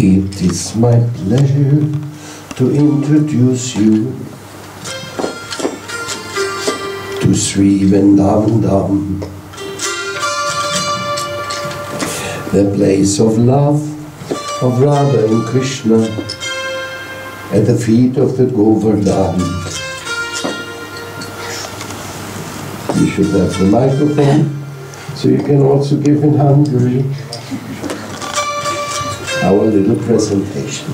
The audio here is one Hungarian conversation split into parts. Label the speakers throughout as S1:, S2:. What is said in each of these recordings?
S1: It is my pleasure to introduce you to Sri Vrindavandam, the place of love of Radha and Krishna at the feet of the Govardhan. You should have the microphone so you can also give in Hungary our little presentation.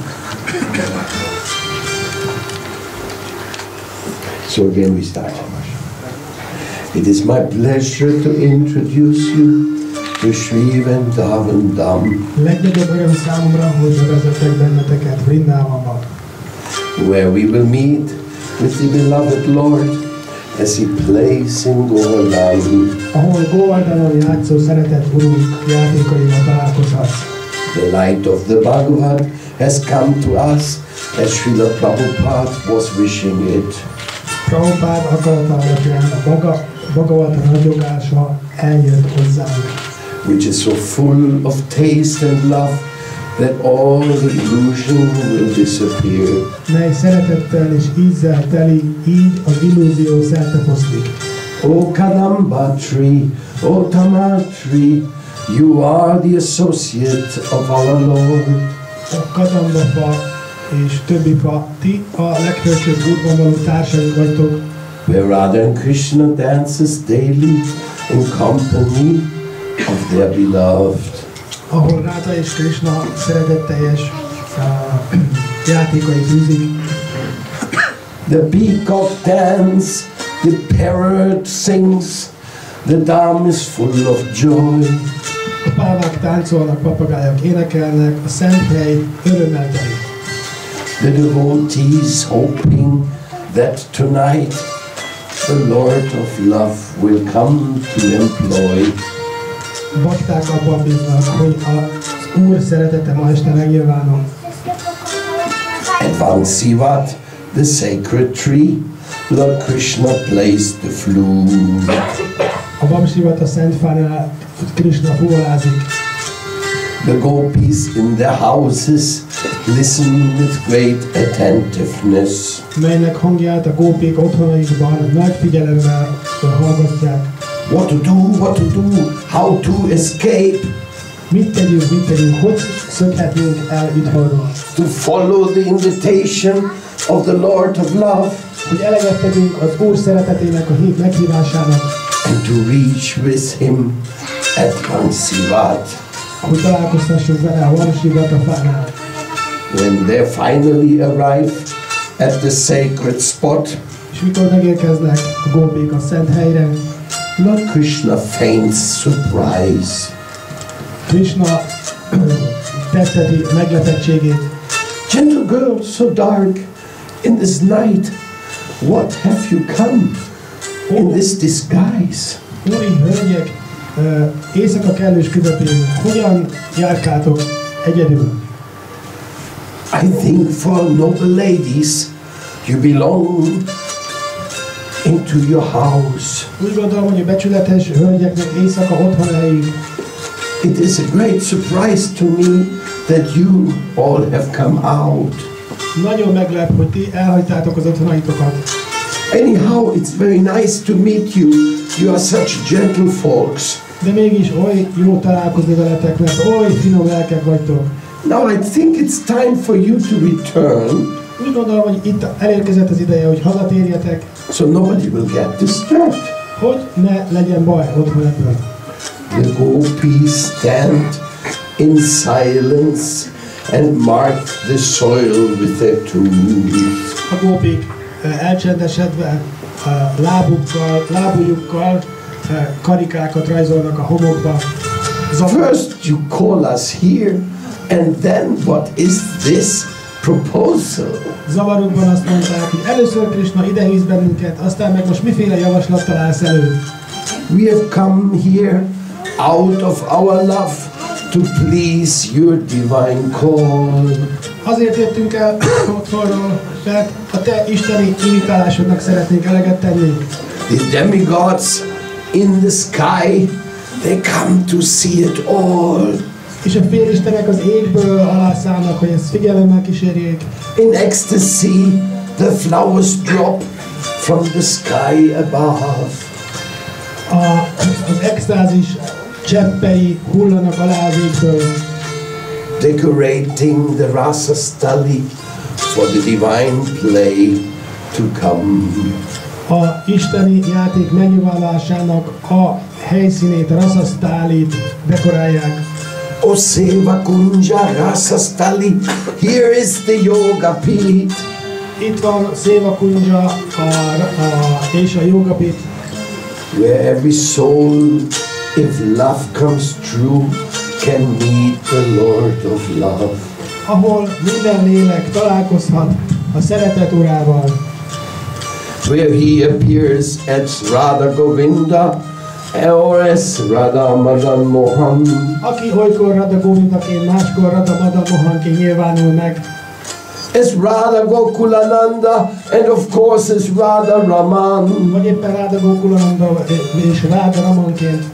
S1: So again we start. It is my pleasure to introduce you to Sri Vrindavan Dham,
S2: Legnagyobb öröm számomra, hogy bevezetek benneteket Vrindávamba,
S1: where we will meet with the beloved Lord as he plays in Govardhan.
S2: ahol Govardhanon játszó szeretett urunk játékaival találkozhatsz.
S1: The light of the Bhagavad has come to us as Srila Prabhupada was wishing it.
S2: Prabhupád akarata alapján a maga, Bhagavad ragyogása eljött hozzánk,
S1: which is so full of taste and love that all the illusion will disappear.
S2: mely szeretettel és ízzel teli, így az illúzió szerte.
S1: O Kadamba tree, O Tamar tree, you are the associate of our Lord.
S2: A Kadamba fa és többi fa, ti a legfelsőbb útban való társaink vagytok,
S1: Where Radha and Krishna dances daily in company of their beloved.
S2: ahol Ráda és Krishna szeretetteljes uh, játékait űzik.
S1: The peacock dance, the parrot sings, the dam is full of joy.
S2: Táncolnak, papagájak énekelnek, a szent hely örömmel.
S1: The devotees hoping that tonight the Lord of Love will come to employ.
S2: Bakták abban bíznak, hogy az Úr szeretete ma este megnyilvánul.
S1: At Vansivat, the sacred tree, Lord Krishna placed the flute.
S2: A Vamsivat a Szent Fánál Krishna fuvolázik.
S1: The gopis in their houses listen with great attentiveness.
S2: melynek hangját a gópék otthonaikban nagy figyelemmel hallgatják.
S1: What to do, what to do, how to escape,
S2: Mit tegyünk, mit tegyünk, hogy szökhetnénk el itthonról?
S1: to follow the invitation of the Lord of Love.
S2: Hogy eleget tegyünk az Úr szeretetének a hív meghívásának,
S1: and to reach with him at Vansivat.
S2: hogy találkoztassunk vele a Vamsivat a fánál.
S1: When they finally arrive at the sacred spot,
S2: És mikor megérkeznek a gópék a szent helyre,
S1: Lord Krishna feigns surprise.
S2: Krishna uh, tetteti meglepettségét.
S1: Gentle girl, so dark in this night, what have you come in this disguise?
S2: Úri hölgyek, ö, éjszaka kellős közepén, hogyan járkáltok egyedül?
S1: I think for noble ladies, you belong into your house.
S2: Úgy gondolom, hogy a becsületes hölgyeknek éjszaka otthon helyük.
S1: It is a great surprise to me that you all have come out.
S2: Nagyon meglep, hogy ti elhagytátok az otthonaitokat.
S1: Anyhow, it's very nice to meet you. You are such gentle folks.
S2: De mégis oly jó találkozni veletek, mert oly finom lelkek vagytok.
S1: Now I think it's time for you to return
S2: Úgy gondolom, hogy itt elérkezett az ideje, hogy hazatérjetek,
S1: so nobody will get disturbed.
S2: hogy ne legyen baj otthon ebből.
S1: The gopis stand in silence and mark the soil with their tools.
S2: A gópik eh, elcsendesedve lábukkal, lábujjukkal eh, karikákat rajzolnak a homokba.
S1: First you call us here, and then what is this proposal?
S2: zavarukban azt mondták, hogy először Krishna idehíz bennünket, aztán meg most miféle javaslattal állsz elő.
S1: We have come here out of our love to please your divine call.
S2: Azért jöttünk el otthonról, mert a te isteni invitálásodnak szeretnénk eleget tenni.
S1: The demigods in the sky, they come to see it all.
S2: És a félistenek az égből alászállnak, hogy ezt figyelemmel kísérjék.
S1: In ecstasy, the flowers drop from the sky above.
S2: A, az extázis cseppei hullanak alá az égből,
S1: decorating the Rasa Stali for the divine play to come.
S2: a isteni játék megnyilvánulásának a helyszínét, Rasasztálit dekorálják.
S1: O Seva Kunja Rasa Stali, here is the Yoga Pit.
S2: Itt van Széva Kunja a, a, és a jogapit,
S1: where every soul, if love comes true, can meet the Lord of love.
S2: ahol minden lélek találkozhat a szeretet urával,
S1: Where he appears as Radha Govinda or as Radha Madan Mohan,
S2: aki olykor Radha Govindaként, máskor Radha Madan Mohanként nyilvánul meg,
S1: as Radha Gokulananda, and of course as Radha Raman.
S2: vagy éppen Radha Gokulananda és Radha Ramanként.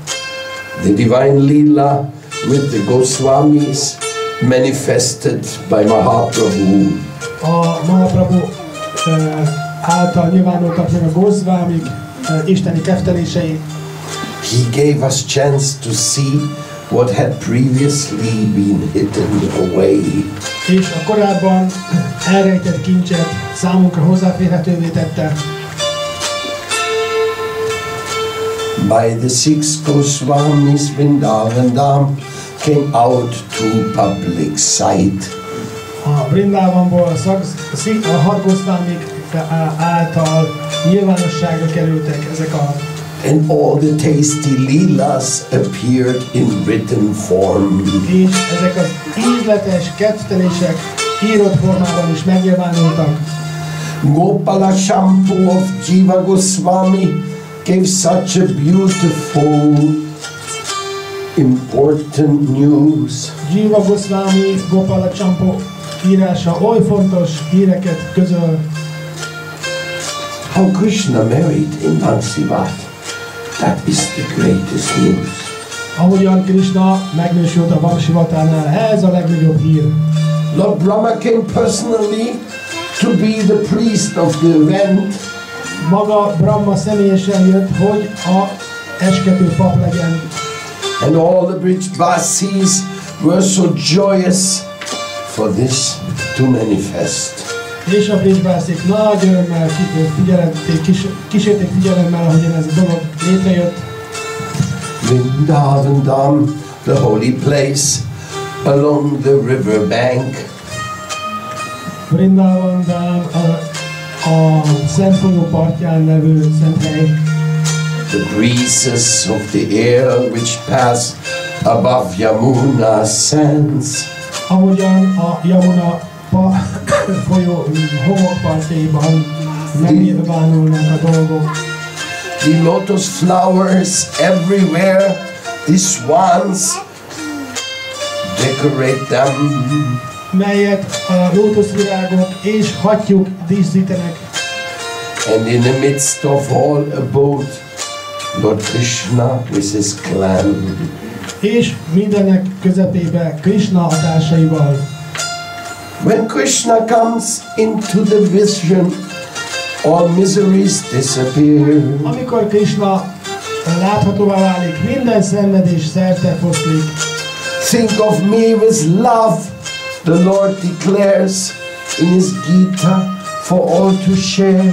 S1: The divine Leela with the Goswamis manifested by Mahaprabhu.
S2: A Mahaprabhu által nyilvánultak meg a Gosvámik eh, isteni keftelései,
S1: He gave us chance to see what had previously been hidden away.
S2: és a korábban elrejtett kincset számunkra hozzáférhetővé tette.
S1: By the six Goswamis, Vrindavan Dham came out to public sight.
S2: A Brindávamból a, szag, a hat Gosvámik által nyilvánosságra kerültek ezek a
S1: And all the tasty leelas appeared in written form.
S2: és ezek az ízletes kettelések írott formában is megnyilvánultak.
S1: Gopala Shampoo of Jiva Goswami gave such a beautiful, important news.
S2: Jiva Goswami Gopala Csampo írása oly fontos híreket közöl,
S1: How Krishna married in Bansivat. That is the greatest news.
S2: ahogyan Krishna megnősült a Vamsivatánál. Ez a legnagyobb hír.
S1: Lord Brahma came personally to be the priest of the event.
S2: Maga Brahma személyesen jött, hogy a eskető pap legyen.
S1: And all the Brijvasis were so joyous for this to manifest.
S2: És a Bridgebászik nagy örömmel figyelemték, kis, kísérték figyelemmel, ahogyan ez a dolog létrejött.
S1: Vrindavan Dham, the holy place, along the river bank.
S2: Vrindavan Dham, a, a Szent partján levő szent hely.
S1: The breezes of the air which pass above Yamuna sands.
S2: ahogyan a Yamuna pa, folyó homokpartjaiban megnyilvánulnak a dolgok.
S1: The lotus flowers everywhere, the swans decorate them.
S2: Melyet a lótuszvirágok és hattyúk díszítenek,
S1: And in the midst of all abode Lord Krishna with his clan.
S2: és mindenek közepébe Krishna a társaival.
S1: When Krishna comes into the vision, all miseries disappear.
S2: Amikor Krishna láthatóvá válik, minden szenvedés szerte foszlik.
S1: Think of me with love, the Lord declares in his Gita for all to share.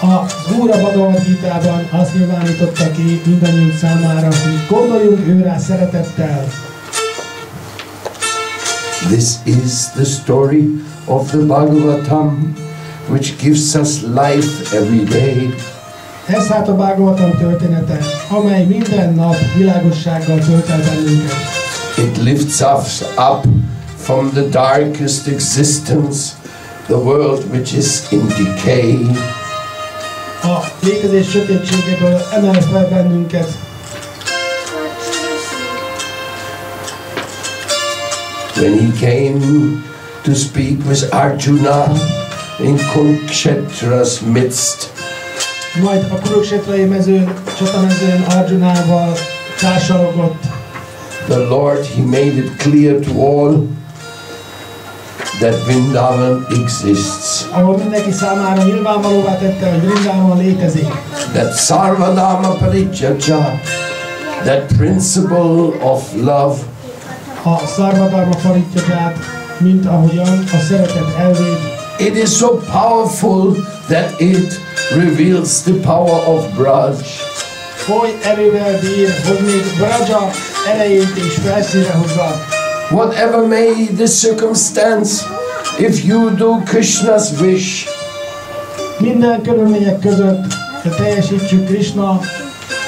S2: Az Úr a Bhagavad Gita-ban azt nyilvánította ki mindannyiunk számára, hogy gondoljunk ő rá szeretettel.
S1: This is the story of the Bhagavatam, which gives us life every day.
S2: Ez hát a Bhagavatam története, amely minden nap világossággal tölt el bennünket.
S1: It lifts us up from the darkest existence, the world which is in decay.
S2: Ah, a létezés sötétségéből emel fel bennünket,
S1: When he came to speak with Arjuna in Kurukshetra's midst,
S2: majd a Kuruksetrai mezőn, csatamezőn Arjunával társalogott.
S1: the Lord, He made it clear to all that Vrindavan exists.
S2: ahol mindenki számára nyilvánvalóvá tette, hogy Vrindavan létezik.
S1: That Sarvadama Parichaja, that principle of love,
S2: A szarvadalma faritját, mint ahogyan a szeretet elvét,
S1: it is so powerful that it reveals the power of Braj.
S2: oly erővel bír, hogy még Braja elejét is felszínre hozza.
S1: Whatever may the circumstance, if you do Krishna's wish,
S2: Minden körülmények között, teljesítsük Krishna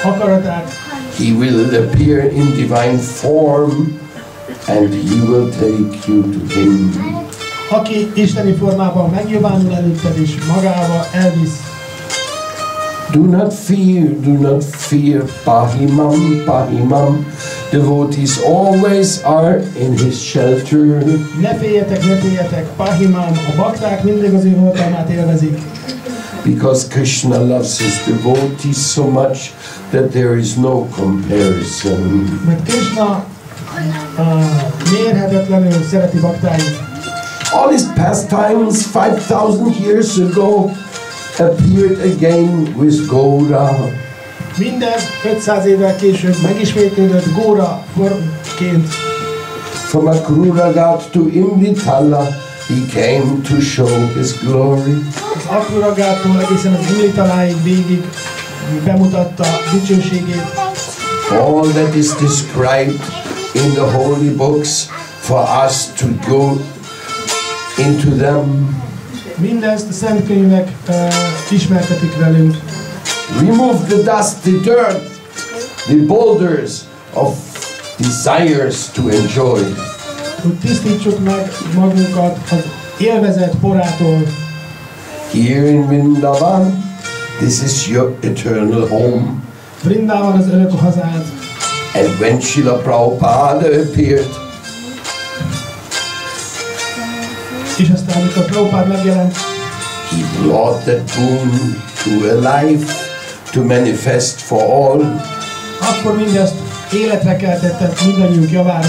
S2: akaratát,
S1: He will appear in divine form and He will take you to Him.
S2: aki isteni formában megnyilvánul előtted és magával elvisz.
S1: Do not fear, do not fear, Pahimam, Pahimam. Devotees always are in His shelter.
S2: Ne féljetek, ne féljetek, Pahimám, a bakták mindig az ő oltalmát élvezik.
S1: Because Krishna loves His devotees so much that there is no comparison.
S2: Mert Krishna uh, mérhetetlenül szereti baktáit.
S1: All His pastimes 5,000 years ago appeared again with Gaura.
S2: Mindez 500 évvel később megismétlődött Góra formként.
S1: From Akruragat to Imvitala, he came to show his glory.
S2: Az Akuragától egészen az Imlitaláig végig bemutatta dicsőségét.
S1: All that is described in the holy books for us to go into them.
S2: Mindezt a szent könyvek uh, ismertetik velünk.
S1: Remove the dust, the dirt, the boulders of desires to enjoy.
S2: Hogy tisztítsuk meg magunkat az élvezet porától.
S1: Here in Vrindavan, this is your eternal home.
S2: Vrindában az örök hazád.
S1: And when Srila Prabhupada appeared,
S2: És aztán, amikor Prabhupád megjelent,
S1: He brought that boon to a life to manifest for all.
S2: akkor mindezt életre mindannyiunk javára.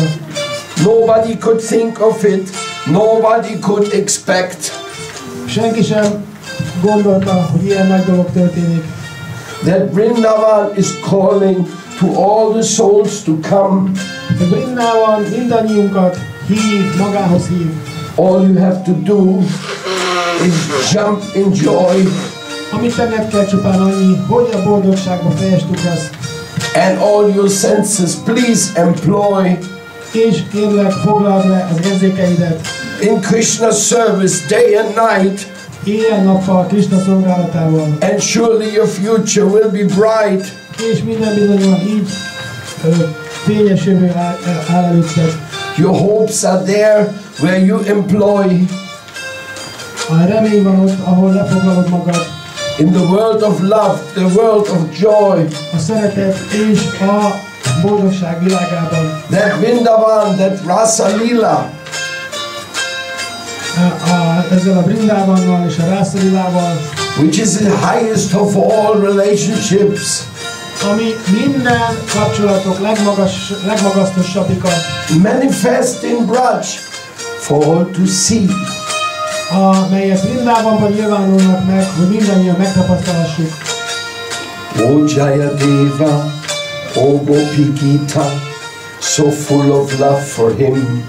S1: Nobody could think of it, nobody could expect
S2: Senki sem gondolta, hogy ilyen nagy dolog történik.
S1: that Vrindavan is calling to all the souls to come.
S2: De Brindában mindannyiunkat hív, magához hív.
S1: All you have to do is jump in joy
S2: Amit tenned kell csupán annyi, hogy a boldogságba fejest ugrasz,
S1: and all your senses please employ
S2: és kérlek foglald le az érzékeidet,
S1: in Krishna's service day and night,
S2: éjjel-nappal Krishna szolgálatával,
S1: and surely your future will be bright.
S2: és minden bizonyal így fényes jövő áll előtted.
S1: Your hopes are there where you employ.
S2: A remény van ott, ahol lefoglalod magad,
S1: in the world of love, the world of joy,
S2: a szeretet és a boldogság világában.
S1: that Vrindavan, that Rasa Lila,
S2: A, a, ezzel a Brindávannal és a Rászalilával,
S1: which is the highest of all relationships,
S2: ami minden kapcsolatok legmagas, legmagasztosabbikat,
S1: manifest in Braj. For all to see.
S2: Amelyek Brindávamban nyilvánulnak meg, hogy mindannyian megtapasztalhassuk.
S1: O Jayadeva, O Gopikita, so full of love for him,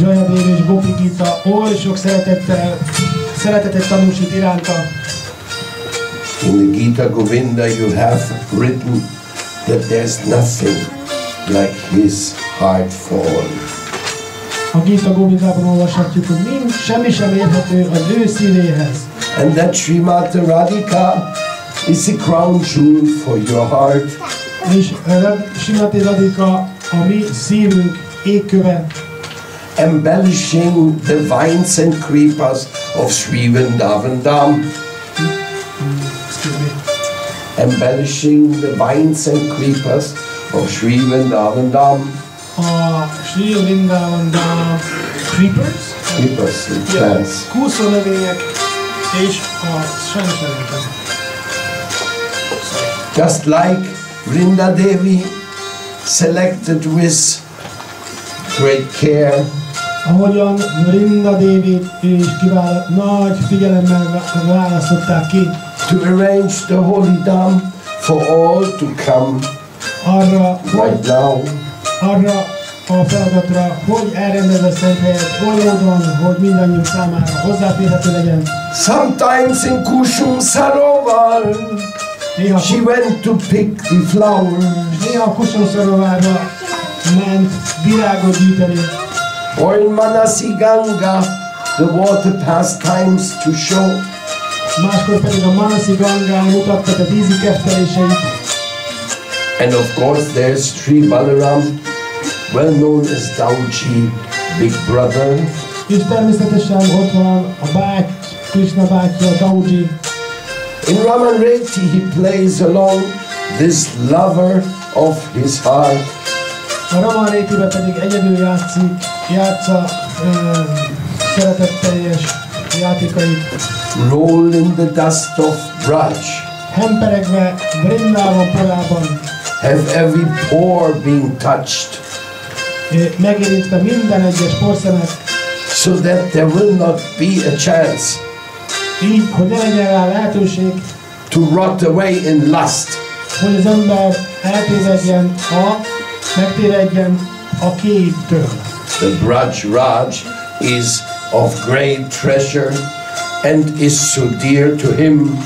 S2: Jajadév és Gopi Gita oly sok szeretettel, szeretetet tanúsít iránta.
S1: In the Gita Govinda, you have written that there's nothing like his heart for all.
S2: A olvashatjuk, hogy nincs, semmi sem érhető az ő szívéhez.
S1: And that Srimad Radhika is the crown jewel for your heart.
S2: És eh, Ra- Simati Radika a mi szívünk égköve,
S1: embellishing the vines and creepers of Sri Vrindavan Dham, embellishing the vines and creepers of Sri Vrindavan Dham,
S2: a Sri Vrindavan Dham Creepers,
S1: creepers plants.
S2: kúszó növények és a sajnos nem értem.
S1: Just like Vrinda Devi selected with great care,
S2: Ahogyan Rinda David ő is kiválaszt, nagy figyelemmel vá- választották ki
S1: to arrange the holy dam for all to come
S2: arra,
S1: right now.
S2: Arra a feladatra, hogy elrendez a szent helyet oly módon, hogy mindannyiunk számára hozzáférhető legyen.
S1: Sometimes in Kushum Sarovar,
S2: Néha,
S1: she went to pick the flowers.
S2: néha Kusonszarovárba ment virágot gyűjteni,
S1: Or in Manasi Ganga, the water pastimes to show.
S2: máskor pedig a Manasi Gangán mutatta a vízi kefteléseit.
S1: And of course, there's Sri Balaram, well known as Dauji, big brother.
S2: És természetesen ott van a báty, Krishna bátyja, Dauji.
S1: In Raman Reti, he plays along this lover of his heart.
S2: A Raman Rétibe pedig egyedül játszik, játsza ö, szeretetteljes játékait.
S1: roll in the dust of Braj,
S2: Hemperegve Vrindában porában,
S1: have every pore being touched,
S2: eh, megérintve minden egyes porszemet,
S1: so that there will not be a chance
S2: így, hogy ne legyen rá lehetőség,
S1: to rot away in lust.
S2: hogy az ember eltévedjen a, megtévedjen a képtől.
S1: The Braj Raj is of great treasure and is so dear to him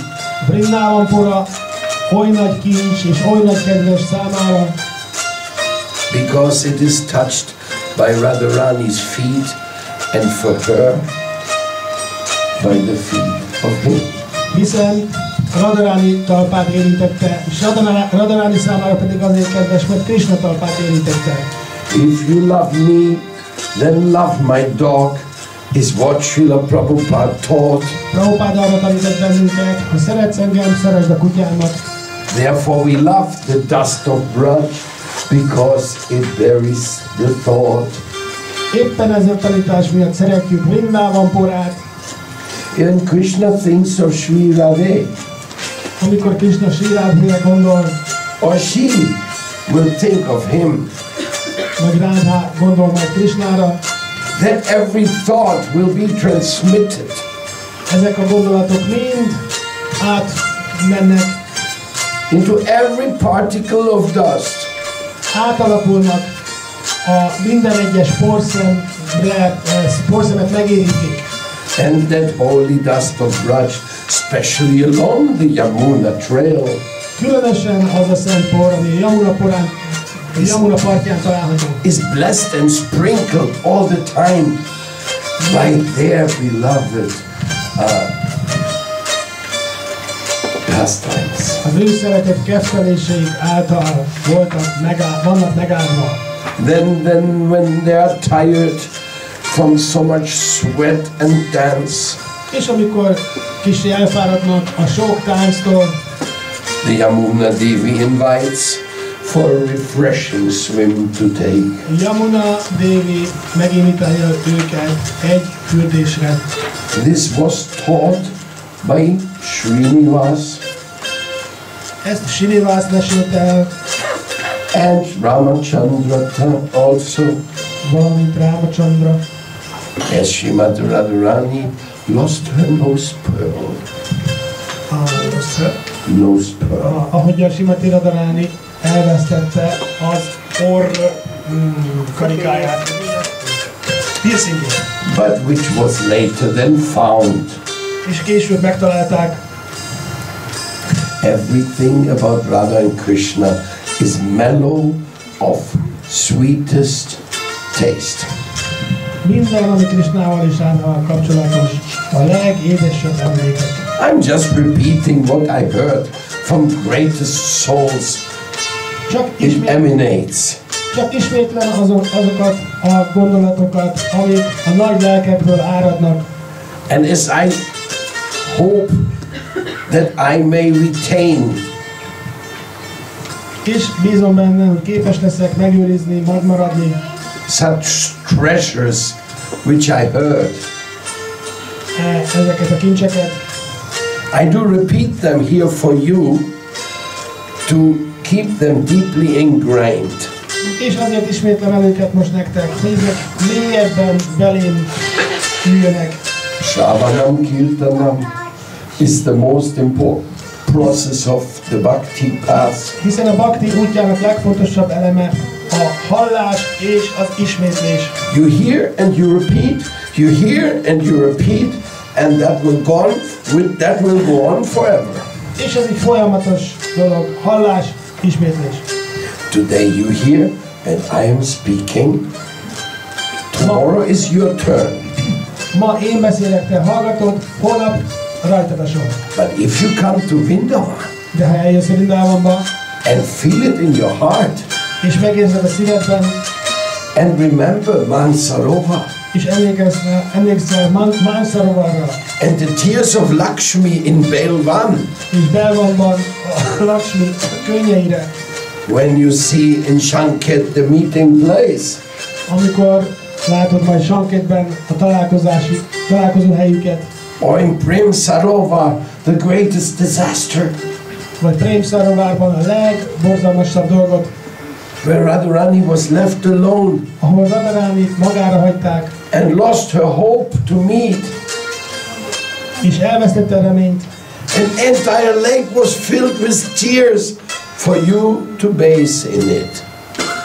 S2: oly nagy kincs és oly nagy kedves számára,
S1: because it is touched by Radharani's feet and for her by the feet of him.
S2: hiszen Radharani talpát érintette, és Radharani, számára pedig azért kedves, mert Krishna talpát érintette.
S1: If you love me, then love my dog, is what Srila Prabhupada taught.
S2: Prabhupád arra tanított bennünket, ha szeretsz engem, szeresd a kutyámat.
S1: Therefore, we love the dust of Braj because it buries the thought.
S2: Éppen ez a tanítás miatt szeretjük Vrindában porát,
S1: And Krishna thinks of Sri Radhe,
S2: amikor Krishna Srirádhére gondol,
S1: or she will think of him,
S2: vagy Rádhá gondol majd Krishnára,
S1: that every thought will be transmitted.
S2: ezek a gondolatok mind átmennek,
S1: into every particle of dust.
S2: átalakulnak a minden egyes porszemre, eh, porszemet megérintik.
S1: And that holy dust of Braj, especially along the Yamuna trail,
S2: Különösen az a szent por, ami a Yamuna porán, Yamuna partján található.
S1: is blessed and sprinkled all the time by their beloved uh, pastimes.
S2: Az ő szeretett kefteléseik által voltak megáll, vannak megállva.
S1: Then, then when they are tired from so much sweat and dance,
S2: És amikor kicsi elfáradnak a sok tánctól,
S1: the Yamuna Devi invites for a refreshing swim to take.
S2: Yamuna Devi meginvitálja őket egy fürdésre.
S1: This was taught by Srinivas
S2: Ezt Srinivas mesélte el,
S1: and Ramachandra also
S2: valamint Rámachandra,
S1: as Srimad Radharani lost her nose pearl.
S2: a,
S1: Nose pearl.
S2: a, ahogy a Simati Radharani elvesztette az orr mm, karikáját. Piercingét.
S1: But which was later then found.
S2: És később megtalálták,
S1: Everything about Radha and Krishna is mellow of sweetest taste.
S2: minden, ami Krishnával és Rádhával kapcsolatos, a legédesebb emlékek.
S1: I'm just repeating what I heard from greatest souls.
S2: Csak,
S1: It
S2: ismét,
S1: emanates.
S2: csak ismétlen azok, azokat a gondolatokat, amik a nagy lelkekből áradnak,
S1: And as I hope that I may retain.
S2: És bízom benne, hogy képes leszek megőrizni, megmaradni
S1: such treasures which I heard,
S2: e- ezeket a kincseket,
S1: I do repeat them here for you to keep them deeply ingrained.
S2: És azért ismétlem el őket most nektek, hogy mélyebben belém üljönek.
S1: Shravanam Kirtanam is the most important process of the Bhakti path.
S2: Hiszen a bhakti útjának legfontosabb eleme a hallás és az ismétlés.
S1: You hear and you repeat, you hear and you repeat, and that will go on, with, that will go on forever.
S2: És ez egy folyamatos dolog. Hallás, ismétlés.
S1: Today you hear and I am speaking. Tomorrow is your turn.
S2: Ma én beszélek, te hallgatod, holnap rajtad a sor.
S1: But if you come to Vrindavan
S2: De ha eljössz a Vrindavanba,
S1: and feel it in your heart
S2: és megérzed a szívedben,
S1: and remember Mansarovar
S2: és emlékszel, emlékszel Man- Mansarovarra,
S1: and the tears of Lakshmi in Belvan
S2: és Belvanban Lakshmi könnyeire,
S1: when you see in Shanket the meeting place.
S2: amikor látod majd Sanketben a találkozási, találkozó helyüket,
S1: Or in Prem Sarovar, the greatest disaster,
S2: vagy Prem Sarovárban a legborzalmasabb dolgot,
S1: where Radharani was left alone.
S2: ahol Radharani magára hagyták,
S1: and lost her hope to meet.
S2: és elvesztette a reményt,
S1: An entire lake was filled with tears for you to bathe in it.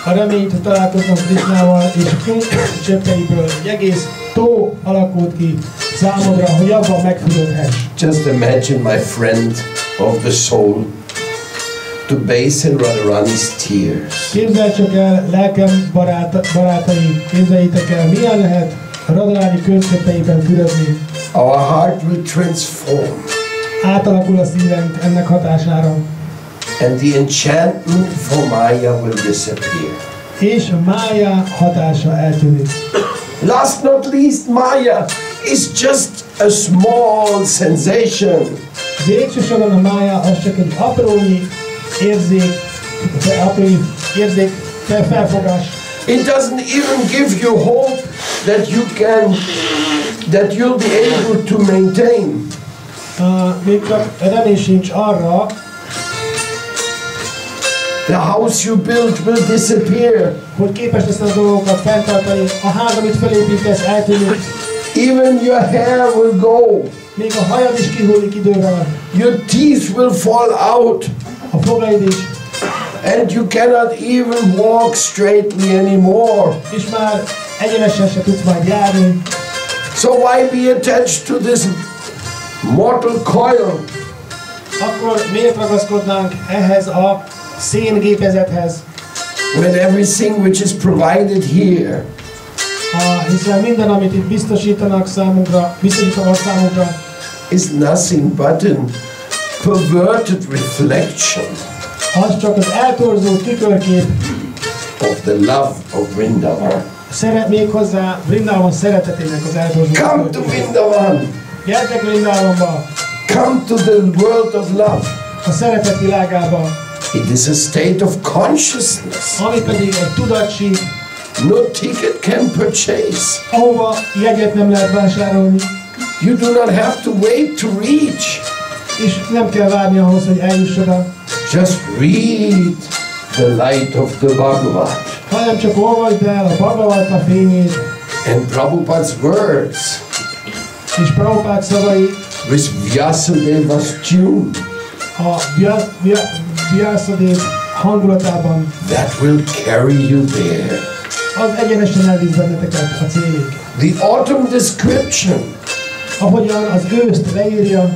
S2: a reményt, hogy találkoznak Krishnával, és a könyv csöppeiből egy egész tó alakult ki számodra, hogy abban megfürödhess.
S1: Just imagine, my friend of the soul, to bathe in Radharani's tears.
S2: Képzeld csak el, lelkem barát, barátai, képzeljétek el, milyen lehet Radharani könyvcsöppeiben fürödni.
S1: Our heart will transform,
S2: Átalakul a szívünk ennek hatására,
S1: and the enchantment for Maya will disappear.
S2: és a mája hatása eltűnik.
S1: Last not least, Maya is just a small sensation.
S2: Végső soron a mája az csak egy aprónyi érzék, aprónyi érzék, fel- felfogás.
S1: It doesn't even give you hope that you can, that you'll be able to maintain.
S2: Uh, még csak remény sincs arra,
S1: The house you built will disappear.
S2: hogy képes lesz a dolgokat fenntartani. A ház, amit felépítesz, eltűnik.
S1: Even your hair will go.
S2: Még a hajad is kihullik idővel.
S1: Your teeth will fall out.
S2: A fogaid is.
S1: And you cannot even walk straightly anymore.
S2: És már egyenesen se tudsz majd járni.
S1: So why be attached to this mortal coil?
S2: Akkor miért ragaszkodnánk ehhez a széngépezethez?
S1: When everything which is provided here
S2: hiszen minden, amit itt biztosítanak számunkra, biztosítanak számunkra,
S1: is nothing but a perverted reflection
S2: az csak az eltorzó tükörkép,
S1: of the love of Vrindavan.
S2: szeret még hozzá Vrindavan szeretetének az eltorzó
S1: Come to. Vrindavan.
S2: Gyertek Vrindavanba,
S1: Come to the world of love.
S2: a szeretet világába,
S1: It is a state of consciousness.
S2: ami pedig egy tudatsík,
S1: No ticket can purchase.
S2: ahova jegyet nem lehet vásárolni,
S1: You do not have to wait to reach.
S2: és nem kell várni ahhoz, hogy eljuss oda,
S1: Just read the light of the Bhagavad
S2: hanem csak olvasd el a Bhagavata fényét,
S1: and Prabhupada's words
S2: és Prabhupád szavai
S1: with Vyasadeva's tune.
S2: a Vya- Vya- Vyasadév hangulatában,
S1: That will carry you there.
S2: Az egyenesen elvisz benneteket a célig.
S1: The autumn description,
S2: Ahogyan az őszt leírja,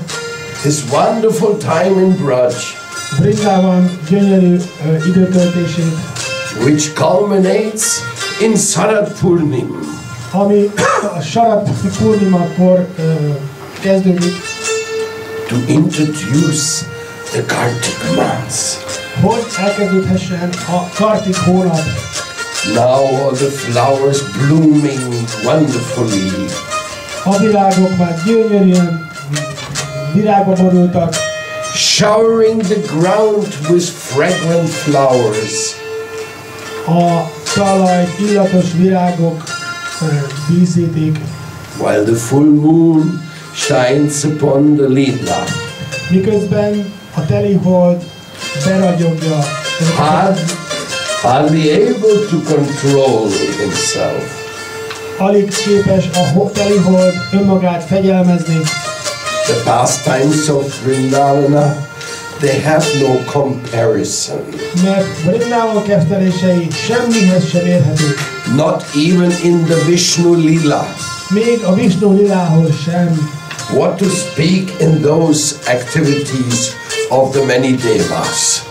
S1: this wonderful time in Braj,
S2: Brindában gyönyörű ö, időtöltését,
S1: which culminates in Sarat Purnim.
S2: ami a Sarat Purnimakor ö, kezdődik,
S1: to introduce the Kartik months.
S2: hogy elkezdődhessen a Kartik hónap.
S1: Now all the flowers blooming wonderfully.
S2: A virágok már gyönyörűen virágba borultak,
S1: showering the ground with fragrant flowers.
S2: a talajt illatos virágok díszítik,
S1: while the full moon shines upon the lila.
S2: miközben a teli hold beragyogja
S1: Had, hardly able to control himself.
S2: Alig képes a ho- telihold önmagát fegyelmezni.
S1: The pastimes of Vrindavana, they have no comparison.
S2: mert Brindával kezdtelései semmihez sem érhetők.
S1: Not even in the Vishnu Lila.
S2: Még a Vishnu lilához sem.
S1: What to speak in those activities of the many devas.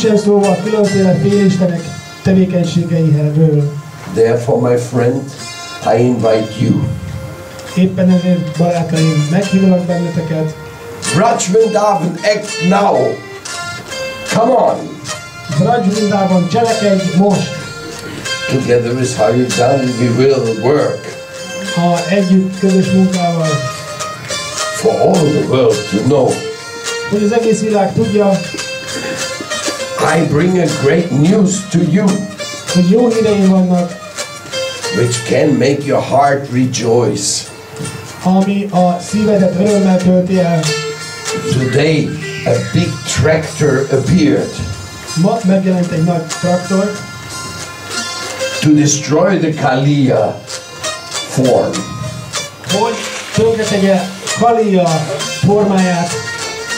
S2: Sem szóval különféle félistenek tevékenységeiről.
S1: Therefore, my friend, I invite you.
S2: Éppen ezért, barátaim, meghívlak benneteket.
S1: Raj Vrindavan, act now. Come on.
S2: Braj Brindában cselekedj most!
S1: Together with Harijan, we will work
S2: Ha együtt közös munkával,
S1: for all the world to know.
S2: hogy az egész világ tudja,
S1: I bring a great news to you,
S2: hogy jó híreim vannak,
S1: which can make your heart rejoice.
S2: ami a szívedet örömmel tölti.
S1: Today, a big tractor appeared
S2: Ma megjelent egy nagy traktor,
S1: to destroy the Kaliya form.
S2: hogy tönkretegye Kalia formáját.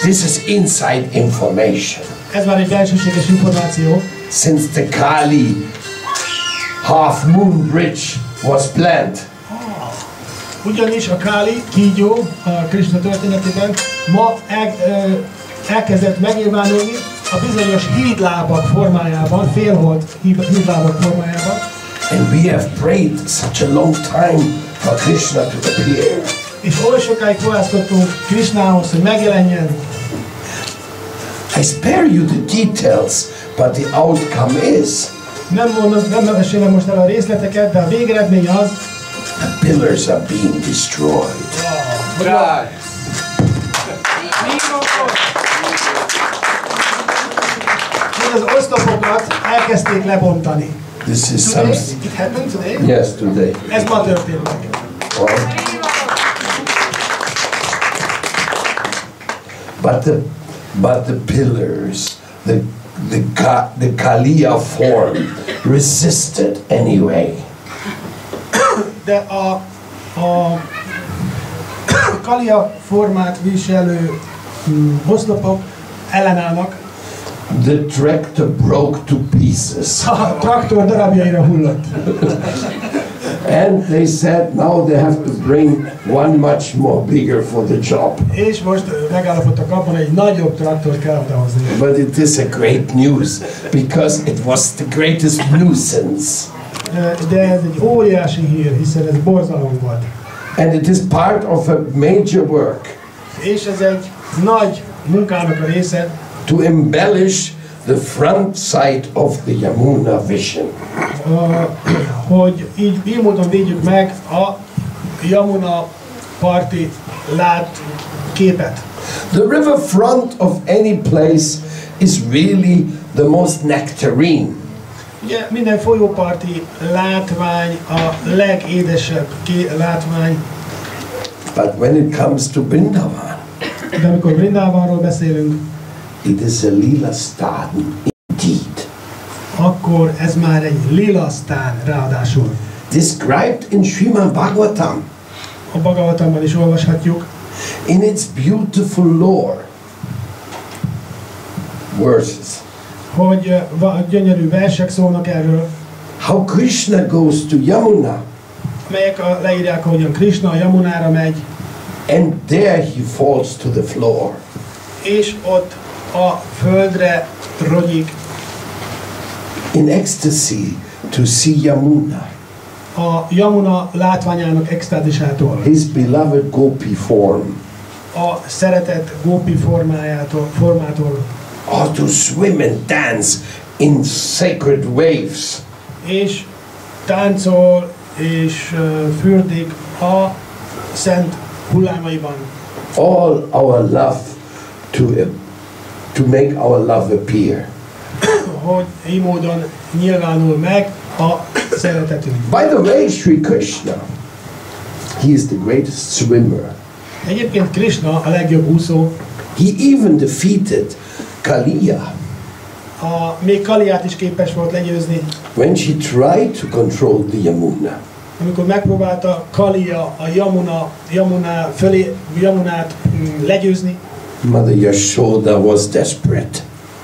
S1: This is inside information.
S2: Ez már egy belsőséges információ.
S1: Since the Kali half moon bridge was planned,
S2: Ugyanis a Káli, kígyó a Krishna történetében ma el, elkezdett megnyilvánulni a bizonyos hídlábak formájában, félhold híd- hídlábak formájában,
S1: and we have prayed such a long time for Krishna to appear.
S2: és oly sokáig fohászkodtunk Krishnához, hogy megjelenjen.
S1: I spare you the details, but the outcome is
S2: Nem mondom, nem mesélem most el a részleteket, de a végeredmény az,
S1: the pillars are being destroyed.
S2: hogy az oszlopokat elkezdték lebontani.
S1: This is
S2: Today,
S1: something.
S2: it happened today.
S1: Yes, today.
S2: Ez ma történt meg.
S1: Well, But the but the pillars, the the Ka, the Kaliya form resisted anyway.
S2: De a, a kalia formát viselő mm, oszlopok ellenállnak.
S1: The tractor broke to pieces.
S2: A traktor darabjaira hullott.
S1: And they said now they have to bring one much more bigger for the job.
S2: És most megállapodtak abban, hogy egy nagyobb traktor kell odahozni.
S1: But it is a great news because it was the greatest nuisance.
S2: De ez egy óriási hír, hiszen ez borzalom volt.
S1: And it is part of a major work
S2: És ez egy nagy munkának a része,
S1: to embellish the front side of the Yamuna vision.
S2: a- hogy így, így módon védjük meg a Yamuna parti lát képet.
S1: The riverfront of any place is really the most nectarine.
S2: Ugye minden folyóparti látvány a legédesebb ké- látvány,
S1: But when it comes to Brindavan,
S2: de amikor Brindavanról beszélünk,
S1: it is a lila staden indeed.
S2: akkor ez már egy lilasztán ráadásul.
S1: Described in Srimad Bhagavatam
S2: A Bhagavatamban is olvashatjuk,
S1: in its beautiful lore. Verses.
S2: hogy va- gyönyörű versek szólnak erről,
S1: How Krishna goes to Yamuna
S2: melyek a, leírják, ahogyan Krishna a Yamunára megy,
S1: and there he falls to the floor.
S2: és ott a földre rogyik
S1: in ecstasy to see Yamuna,
S2: a Yamuna látványának extázisától,
S1: his beloved gopi form,
S2: a szeretett gópi formájától, formától,
S1: or to swim and dance in sacred waves.
S2: és táncol és fürdik a szent hullámaiban,
S1: All our love to, to make our love appear.
S2: hogy így módon nyilvánul meg a szeretetünk.
S1: By the way, Sri Krishna, he is the greatest swimmer.
S2: Egyébként Krishna a legjobb úszó,
S1: He even defeated Kaliya.
S2: a, még Kaliát is képes volt legyőzni.
S1: When she tried to control the Yamuna,
S2: Amikor megpróbálta Kalia a Yamuna, Yamuna fölé, Yamunát mm, legyőzni,
S1: Mother Yashoda was desperate.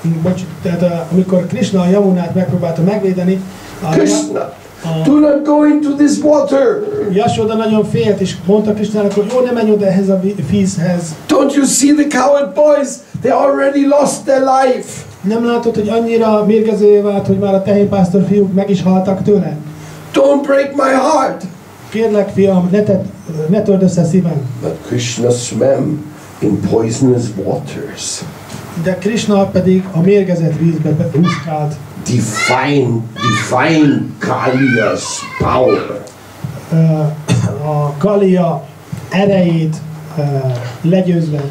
S2: Mm, bocs, tehát a, amikor Krishna a Yamunát megpróbálta megvédeni, a,
S1: Krishna,
S2: a
S1: do not go into this water.
S2: Yashoda nagyon félt, és mondta Krishnának, hogy jó, ne menj oda ehhez a vízhez.
S1: Don't you see the coward boys? They already lost their life.
S2: Nem látod, hogy annyira mérgezővé vált, hogy már a tehénpásztor fiúk meg is haltak tőle?
S1: Don't break my heart.
S2: Kérlek, fiam, ne, tedd, ne törd össze szívem.
S1: But Krishna swam in poisonous waters,
S2: De Krishna pedig a mérgezett vízbe be- úszkált,
S1: defying, defying Kaliya's power.
S2: a Kalia erejét legyőzve.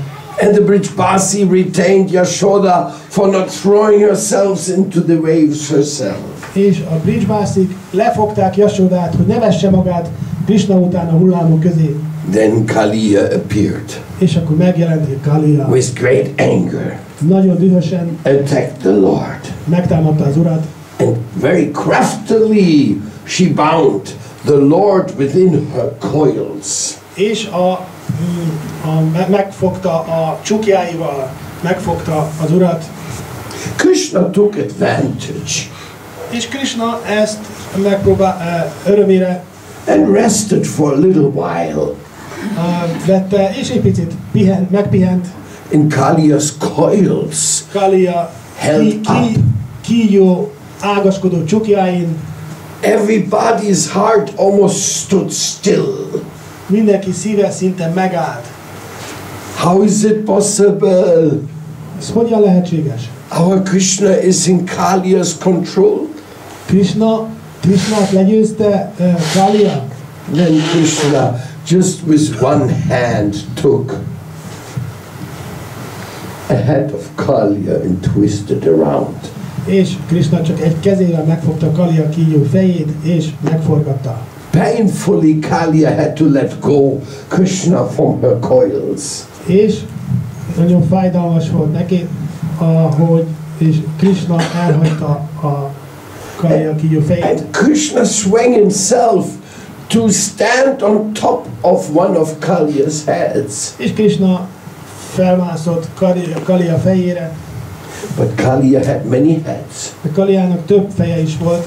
S1: And the Brijbasi retained Yashoda for not throwing herself into the waves herself.
S2: És a Bridgebászik lefogták Jasodát, hogy ne vesse magát Krishna után a hullámok közé.
S1: Then Kaliya appeared.
S2: És akkor megjelent Kalia.
S1: with great anger,
S2: Nagyon dühösen
S1: attacked the Lord,
S2: megtámadta az urat,
S1: and very craftily she bound the Lord within her coils.
S2: és a, a, me- megfogta a csukjáival, megfogta az urat,
S1: Krishna took advantage.
S2: És Krishna ezt megpróbál ö, örömére
S1: and rested for a little while
S2: vette, és egy picit pihent, megpihent.
S1: in Kaliya's coils.
S2: Kalia
S1: Held
S2: ki, ki, kígyó ágaskodó csukjáin,
S1: Everybody's heart almost stood still.
S2: mindenki szíve szinte megállt.
S1: How is it possible?
S2: Ez hogyan lehetséges?
S1: Our Krishna is in Kaliya's control.
S2: Krishna, Krishnát legyőzte uh, Kalia,
S1: Then Krishna just with one hand took a head of Kaliya and twisted around.
S2: és Krishna csak egy kezével megfogta Kalia kígyó fejét, és megforgatta.
S1: Painfully, Kaliya had to let go Krishna from her coils.
S2: És nagyon fájdalmas volt neki, ahogy és Krishna elhagyta a Kalia kígyó fejét.
S1: And Krishna swung himself to stand on top of one of Kaliya's heads.
S2: És Krishna felmászott Kalia, Kalia fejére,
S1: But Kaliya had many heads.
S2: de Kaliának több feje is volt,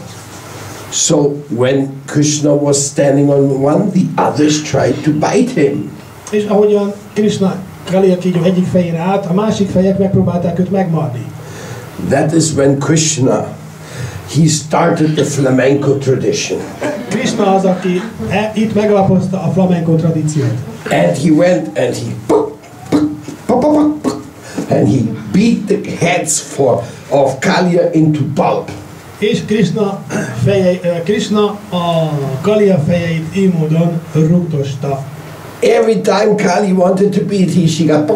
S1: So when Krishna was standing on one, the others tried to bite him.
S2: és ahogyan Krishna Kalia kígyó egyik fején állt, a másik fejek megpróbálták őt megmarni.
S1: That is when Krishna he started the flamenco tradition.
S2: Krishna az, aki e, itt megalapozta a flamenco tradíciót.
S1: And he went and he and he beat the heads for of Kalia into pulp.
S2: És Krishna, Krishna a Kalia fejeit így módon rugdosta.
S1: Every time Kali wanted to beat, he she got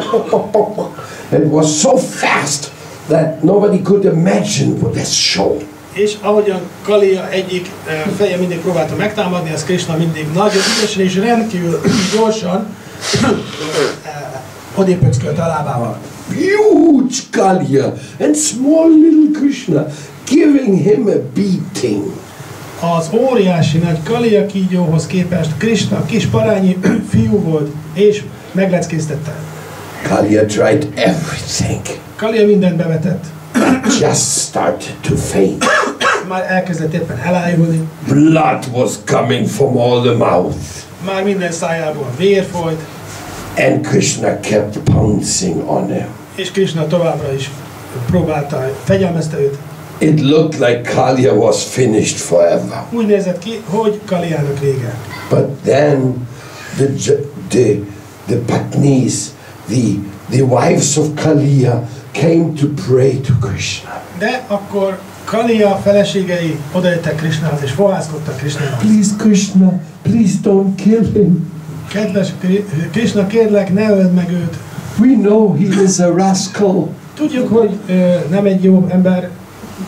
S1: and it was so fast that nobody could imagine what this show.
S2: És ahogyan Kalia egyik feje mindig próbálta megtámadni, az Krishna mindig nagyon ügyesen és rendkívül gyorsan odépöckölt a lábával.
S1: Huge Kalia and small little Krishna giving him a beating.
S2: Az óriási nagy Kalia kígyóhoz képest Krishna kis parányi fiú volt, és megleckéztette.
S1: Kalia tried everything,
S2: Kalia mindent bevetett.
S1: just started to faint.
S2: Már elkezdett éppen elájulni,
S1: Blood was coming from all the mouth.
S2: már minden szájából vér folyt,
S1: And Krishna kept pouncing on him.
S2: és Krishna továbbra is próbálta, fegyelmezte őt.
S1: It looked like Kalia was finished forever.
S2: Úgy nézett ki, hogy Kaliának vége.
S1: But then the, the, the Patnis, the, the wives of Kalia, came to pray to Krishna.
S2: De akkor Kalia feleségei odajöttek Krishnához, és fohászkodtak Krishnához.
S1: Please, Krishna, please don't kill him.
S2: Kedves Kri- Krishna, kérlek, ne öld meg őt.
S1: We know he is a rascal,
S2: Tudjuk, hogy ö, nem egy jó ember,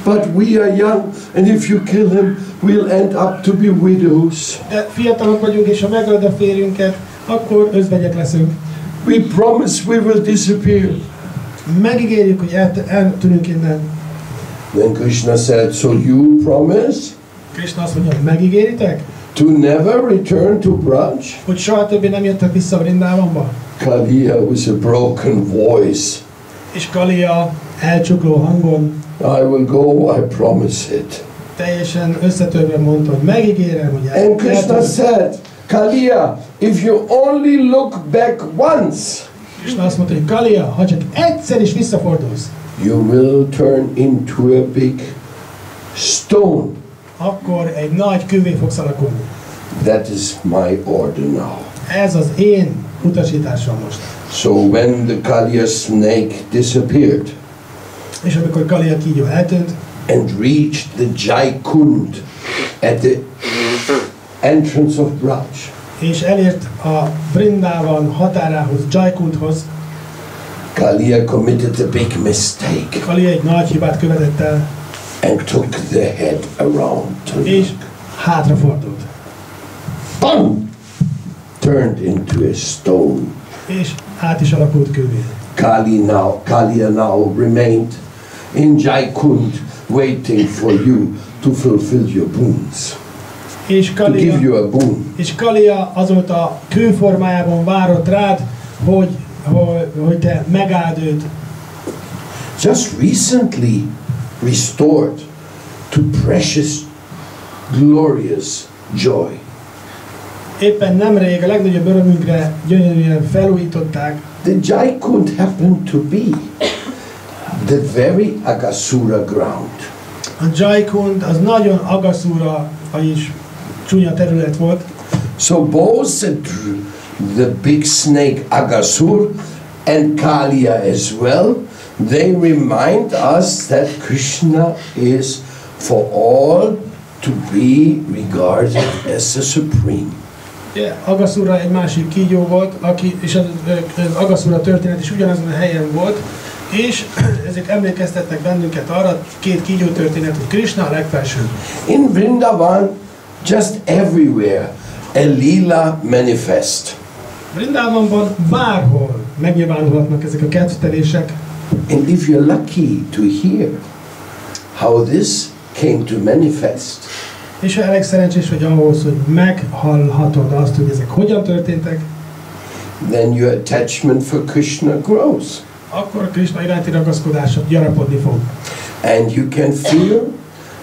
S1: but we are young, and if you kill him, we'll end up to be widows.
S2: de fiatalok vagyunk, és ha megöld a férjünket, akkor özvegyek leszünk.
S1: We promise we will disappear.
S2: Megígérjük, hogy el, eltűnünk innen.
S1: Then Krishna said, So you promise
S2: Krishna azt mondja, megígéritek,
S1: to never return to Braj?
S2: hogy soha többé nem jöttek vissza Vrindávamba?
S1: Kalia with a broken voice.
S2: És Kalia elcsukló hangon
S1: I will go, I promise it.
S2: teljesen összetörve mondta, hogy megígérem, hogy el,
S1: And Krishna said, Kalia, if you only look back once,
S2: Krishna azt mondta, hogy Kalia, ha csak egyszer is visszafordulsz,
S1: you will turn into a big stone.
S2: akkor egy nagy kővé fogsz alakulni.
S1: That is my order now.
S2: Ez az én utasításom most.
S1: So when the Kalia snake disappeared
S2: És amikor Kalia kígyó eltűnt,
S1: and reached the Jaikund at the entrance of Braj,
S2: és elért a Brindavan határához, Jaikundhoz,
S1: Kalia committed a big mistake
S2: Kalia egy nagy hibát követett el,
S1: and took the head around to
S2: és hátrafordult.
S1: Bam! Turned into a stone.
S2: És át is alakult kővé.
S1: Kali now, Kalia now remained in Jaikund waiting for you to fulfill your boons,
S2: És
S1: to give
S2: Kalia,
S1: you a boon.
S2: és Kalia azóta kőformájában várott rád, hogy, hogy, te megáld őt.
S1: Just recently restored to precious, glorious joy.
S2: Éppen nemrég a legnagyobb örömünkre gyönyörűen felújították,
S1: The Jaikund happened to be the very Agasura ground.
S2: A Jaikund az nagyon agaszúra, vagyis csúnya terület volt,
S1: So both dr- the big snake Agasur and Kalia as well, they remind us that Krishna is for all to be regarded as the supreme.
S2: Ugye, Agaszúra egy másik kígyó volt, aki, és az, az Agaszúra történet is ugyanazon a helyen volt, és ezek emlékeztetnek bennünket arra, két kígyó történet, hogy Krishna a legfelsőbb.
S1: In Vrindavan, just everywhere, a lila manifest.
S2: Vrindávonban bárhol megnyilvánulhatnak ezek a kedvtelések,
S1: And if you're lucky to hear how this came to manifest,
S2: és ha elég szerencsés vagy ahhoz, hogy meghallhatod azt, hogy ezek hogyan történtek,
S1: then your attachment for Krishna grows.
S2: akkor a Krishna iránti ragaszkodásod gyarapodni fog.
S1: And you can feel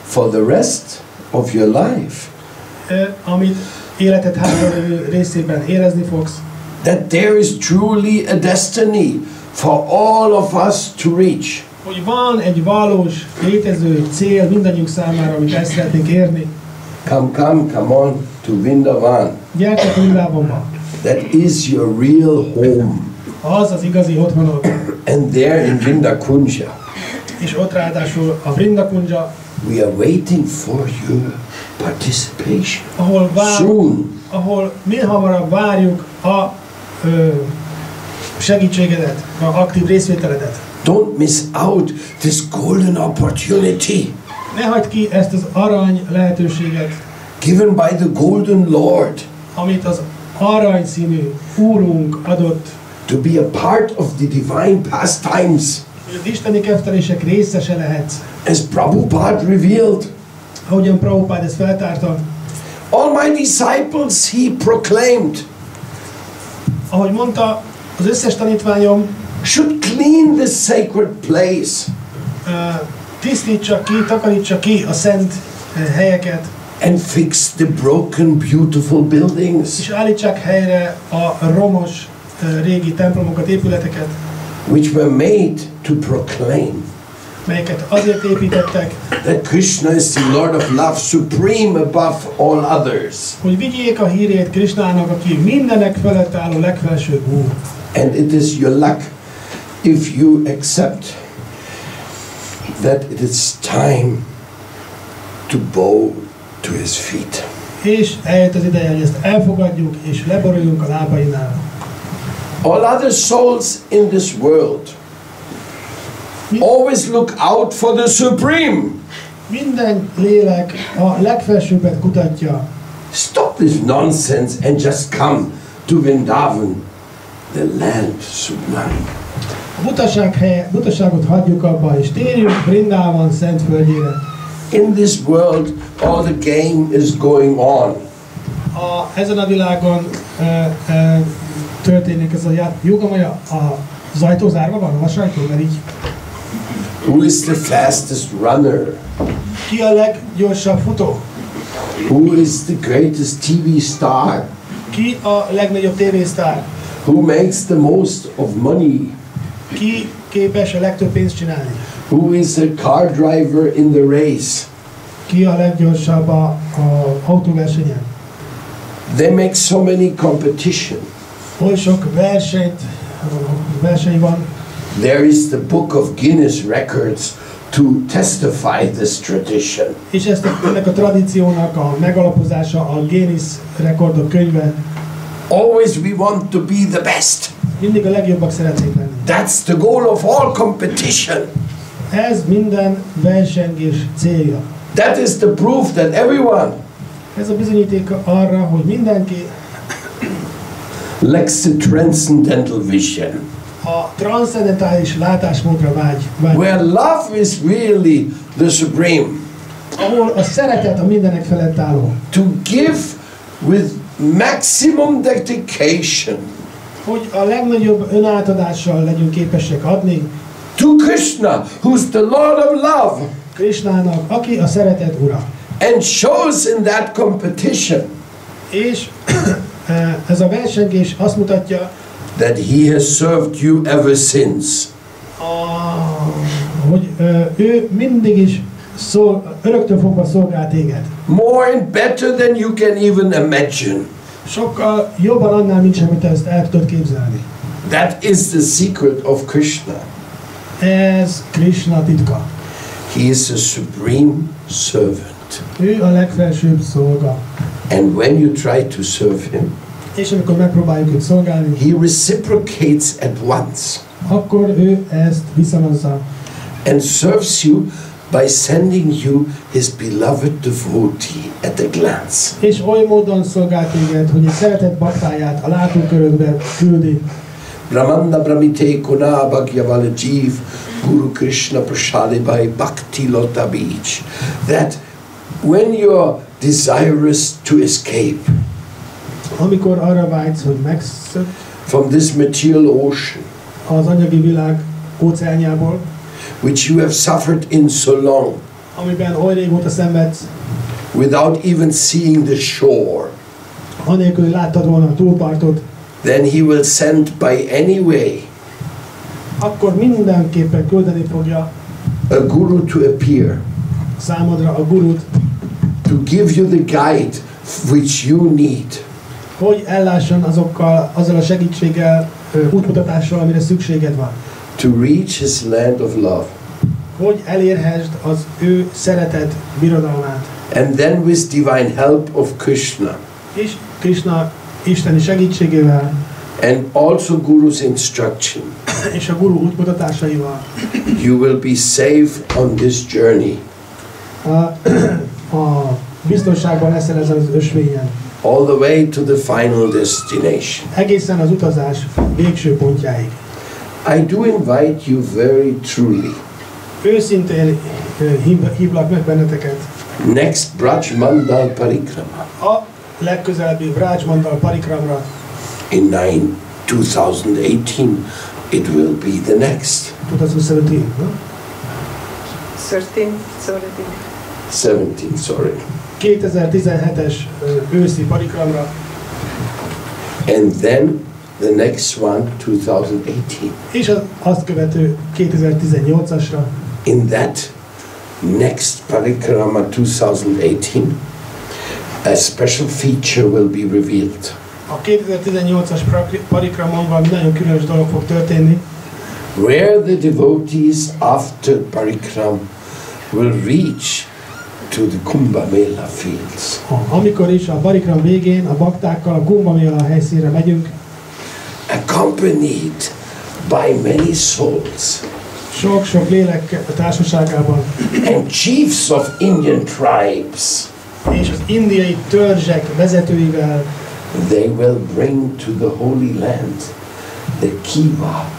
S1: for the rest of your life
S2: Ö, amit életed hátralévő részében érezni fogsz,
S1: that there is truly a destiny for all of us to reach.
S2: hogy van egy valós, létező cél mindannyiunk számára, amit el szeretnénk érni.
S1: Come, come, come on to Vrindavan.
S2: Gyertek Vrindávonba!
S1: That is your real home.
S2: Az az igazi otthonod.
S1: And there in Vrindakunja,
S2: És ott ráadásul a Vrindakunja,
S1: we are waiting for your participation.
S2: ahol, vár,
S1: Soon.
S2: ahol mi hamarabb várjuk a segítségedet, a aktív részvételedet.
S1: Don't miss out this golden opportunity
S2: Ne hagyd ki ezt az arany lehetőséget,
S1: given by the golden Lord
S2: amit az aranyszínű Úrunk adott,
S1: to be a part of the divine pastimes
S2: az isteni keftelések részese lehetsz.
S1: as Prabhupada revealed.
S2: Ahogyan Prabhupád ezt feltárta,
S1: All my disciples he proclaimed
S2: ahogy mondta, az összes tanítványom
S1: should clean this sacred place.
S2: Ö, tisztítsa ki, takarítsa ki a szent helyeket,
S1: and fix the broken, beautiful buildings.
S2: És állítsák helyre a romos ö, régi templomokat, épületeket,
S1: which were made to proclaim
S2: melyeket azért építettek,
S1: that Krishna is the Lord of love, supreme above all others.
S2: hogy vigyék a hírét Krisnának, aki mindenek felett álló legfelsőbb Úr.
S1: And it is your luck if you accept that it is time to bow to his feet.
S2: És eljött az ideje, hogy ezt elfogadjuk, és leboruljunk a lábainál.
S1: All other souls in this world always look out for the supreme.
S2: Minden lélek a legfelsőbbet kutatja.
S1: Stop this nonsense and just come to Vrindavan, the land sublime.
S2: A butaság helye, butaságot hagyjuk abba, és térjünk Brindában szent földjére.
S1: In this world, all the game is going on.
S2: A, ezen a világon ö, ö, történik ez a ját. Jogamaja, a az ajtó zárva van, a sajtó, mert így
S1: Who is the fastest runner?
S2: ki a leggyorsabb futó?
S1: Who is the greatest TV star?
S2: Ki a legnagyobb tévésztár?
S1: Who makes the most of money?
S2: Ki képes a legtöbb pénzt csinálni?
S1: Who is a car driver in the race?
S2: Ki a leggyorsabb a, a autóversenyen?
S1: They make so many competition.
S2: Oly sok versenyt, verseny van,
S1: There is the book of Guinness records to testify this tradition.
S2: és ezt a, ennek a tradíciónak a megalapozása a Guinness rekordok könyve.
S1: Always we want to be the best.
S2: Mindig a legjobbak szeretnénk lenni.
S1: That's the goal of all competition.
S2: Ez minden versengés célja.
S1: That is the proof that everyone
S2: Ez a bizonyíték arra, hogy mindenki
S1: lacks the transcendental vision.
S2: A transzendentális látásmódra vágy, vágy
S1: Where love is really the supreme.
S2: ahol a szeretet a mindenek felett álló.
S1: To give with maximum dedication
S2: Hogy a legnagyobb önátadással legyünk képesek adni
S1: to Krishna, who's the Lord of love,
S2: Krishnának, aki a szeretet ura.
S1: and shows in that competition
S2: És eh, ez a versengés azt mutatja,
S1: that he has served you ever since.
S2: hogy ő mindig is szól, öröktől fogva szolgál téged.
S1: More and better than you can even imagine.
S2: Sokkal jobban annál, mint amit ezt el tudod képzelni.
S1: That is the secret of Krishna.
S2: Ez Krishna titka.
S1: He is a supreme servant.
S2: Ő a legfelsőbb szolga.
S1: And when you try to serve him,
S2: És amikor megpróbáljuk őt szolgálni,
S1: he reciprocates at once
S2: akkor ő ezt viszonozza.
S1: and serves you by sending you his beloved devotee at a glance.
S2: És oly módon szolgál téged, hogy egy szeretett baktáját a látókörödbe küldi.
S1: Brahmanda Brahmite Kuna Bhagyavala Jeev Guru Krishna Prashadibai Bhakti Lota Beach. That when you're desirous to escape
S2: Amikor arra vágysz, hogy megszök
S1: from this material ocean,
S2: az anyagi világ óceánjából,
S1: which you have suffered in so long,
S2: amiben oly régóta szenvedsz,
S1: without even seeing the shore,
S2: anélkül, hogy láttad volna a túlpartot,
S1: then he will send by any way
S2: akkor mindenképpen küldeni fogja
S1: a guru to appear,
S2: számodra a gurut,
S1: to give you the guide which you need.
S2: Hogy ellásson azokkal, azzal a segítséggel, útmutatással, amire szükséged van.
S1: to reach his land of love.
S2: Hogy elérhessd az ő szeretet birodalmát.
S1: And then with divine help of Krishna
S2: És Krishna isteni segítségével
S1: and also Guru's instruction,
S2: és a guru útmutatásaival
S1: you will be safe on this journey
S2: a, a biztonságban leszel ezen az ösvényen.
S1: All the way to the final destination.
S2: Egészen az utazás végső pontjáig.
S1: I do invite you very truly.
S2: Őszintén ö, hív- hívlak meg benneteket
S1: Next Braj Mandal Parikrama
S2: a legközelebbi Vrajmandal Parikramra
S1: in 9, 2018. It will be the next
S2: 2017. no?
S3: 13, sorry.
S1: 17, sorry.
S2: 2017-es ö, őszi Parikramra,
S1: And then the next one 2018.
S2: és az azt követő 2018-asra.
S1: in that next parikrama 2018 a special feature will be revealed
S2: A 2018-as prakri- Parikramon valami nagyon különös dolog fog történni,
S1: where the devotees after parikram will reach to the kumbh mela fields
S2: amikor is a Parikram végén a baktákkal a Kumbh Mela helyszínre megyünk,
S1: accompanied by many souls.
S2: Sok-sok lélek társaságában,
S1: and chiefs of indian tribes.
S2: És az indiai törzsek vezetőivel.
S1: They will bring to the holy land the kiva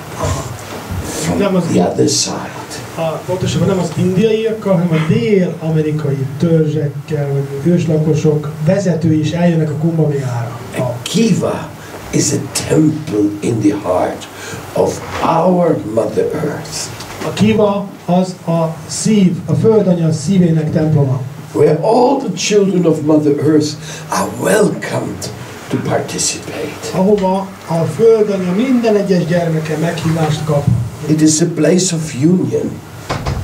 S1: from the other side.
S2: A, pontosabban nem az indiaiakkal, hanem a dél-amerikai törzsekkel, vagy őslakosok vezetői is eljönnek a Kumbhamélára. A,
S1: Kiva is a temple in the heart of our Mother Earth,
S2: a Kiva az a szív, a földanya szívének temploma,
S1: where all the children of Mother Earth are welcomed to participate.
S2: ahova a földanya minden egyes gyermeke meghívást kap,
S1: It is a place of union,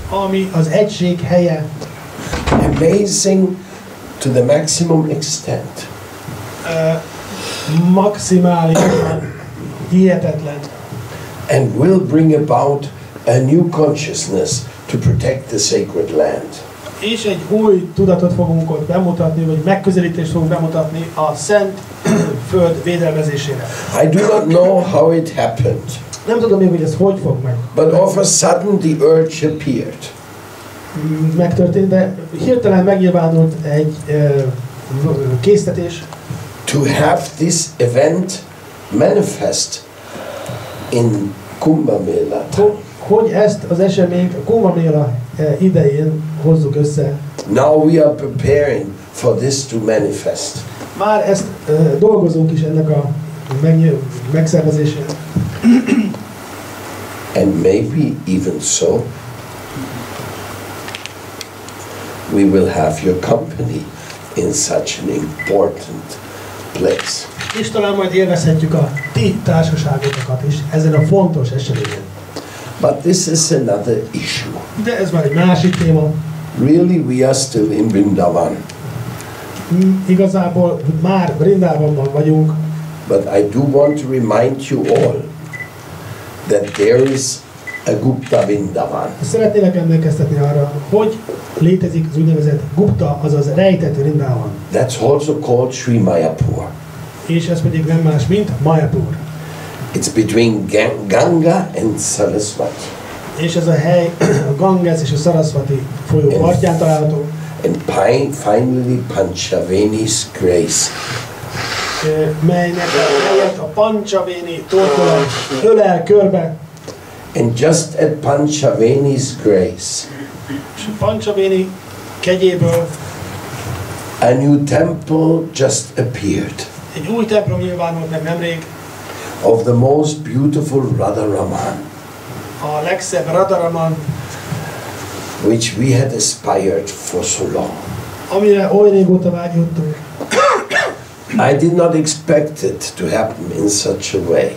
S2: ami az egység helye,
S1: amazing to the maximum extent.
S2: ö, maximálisan hihetetlen,
S1: and will bring about a new consciousness to protect the sacred land.
S2: és egy új tudatot fogunk ott bemutatni, vagy megközelítést fogunk bemutatni a szent föld védelmezésére.
S1: I do not know how it happened,
S2: Nem tudom még, hogy ez hogy fog meg
S1: but of a sudden the urge appeared.
S2: megtörténni, de hirtelen megnyilvánult egy ö, késztetés,
S1: to have this event manifest in Kumbh Mela.
S2: ho- hogy ezt az eseményt a Kumbhaméla eh, idején hozzuk össze.
S1: Now we are preparing for this to manifest.
S2: Már ezt ö, dolgozunk is ennek a megszervezésén.
S1: And maybe even so, we will have your company in such an important place.
S2: Talán majd élvezhetjük a ti társaságotokat is ezen a fontos eseményen.
S1: But this is another issue.
S2: De ez már egy másik téma.
S1: Really, we are still in Vrindavan,
S2: Mm, Igazából már Brindávonban vagyunk,
S1: but I do want to remind you all that there is a Gupta Vrindavan.
S2: Szeretnélek emlékeztetni arra, hogy létezik az úgynevezett Gupta, azaz rejtett Brindában.
S1: That's also called Sri Mayapur.
S2: És ez pedig nem más, mint Mayapur.
S1: It's between Ga- Ganga and Saraswati.
S2: És ez a hely a Ganges és a Sarasvati folyó partján található,
S1: And finally, Panchaveni's grace.
S2: Melynek a helyet a Panchavéni torkolat ölel körbe,
S1: And just at Panchaveni's grace,
S2: Panchavéni kegyéből
S1: a new temple just appeared
S2: egy új templom nyilvánult meg nemrég,
S1: of the most beautiful Radharaman,
S2: a legszebb Radaraman,
S1: which we had aspired for so long.
S2: amire oly régóta vágyottunk.
S1: I did not expect it to happen in such a way,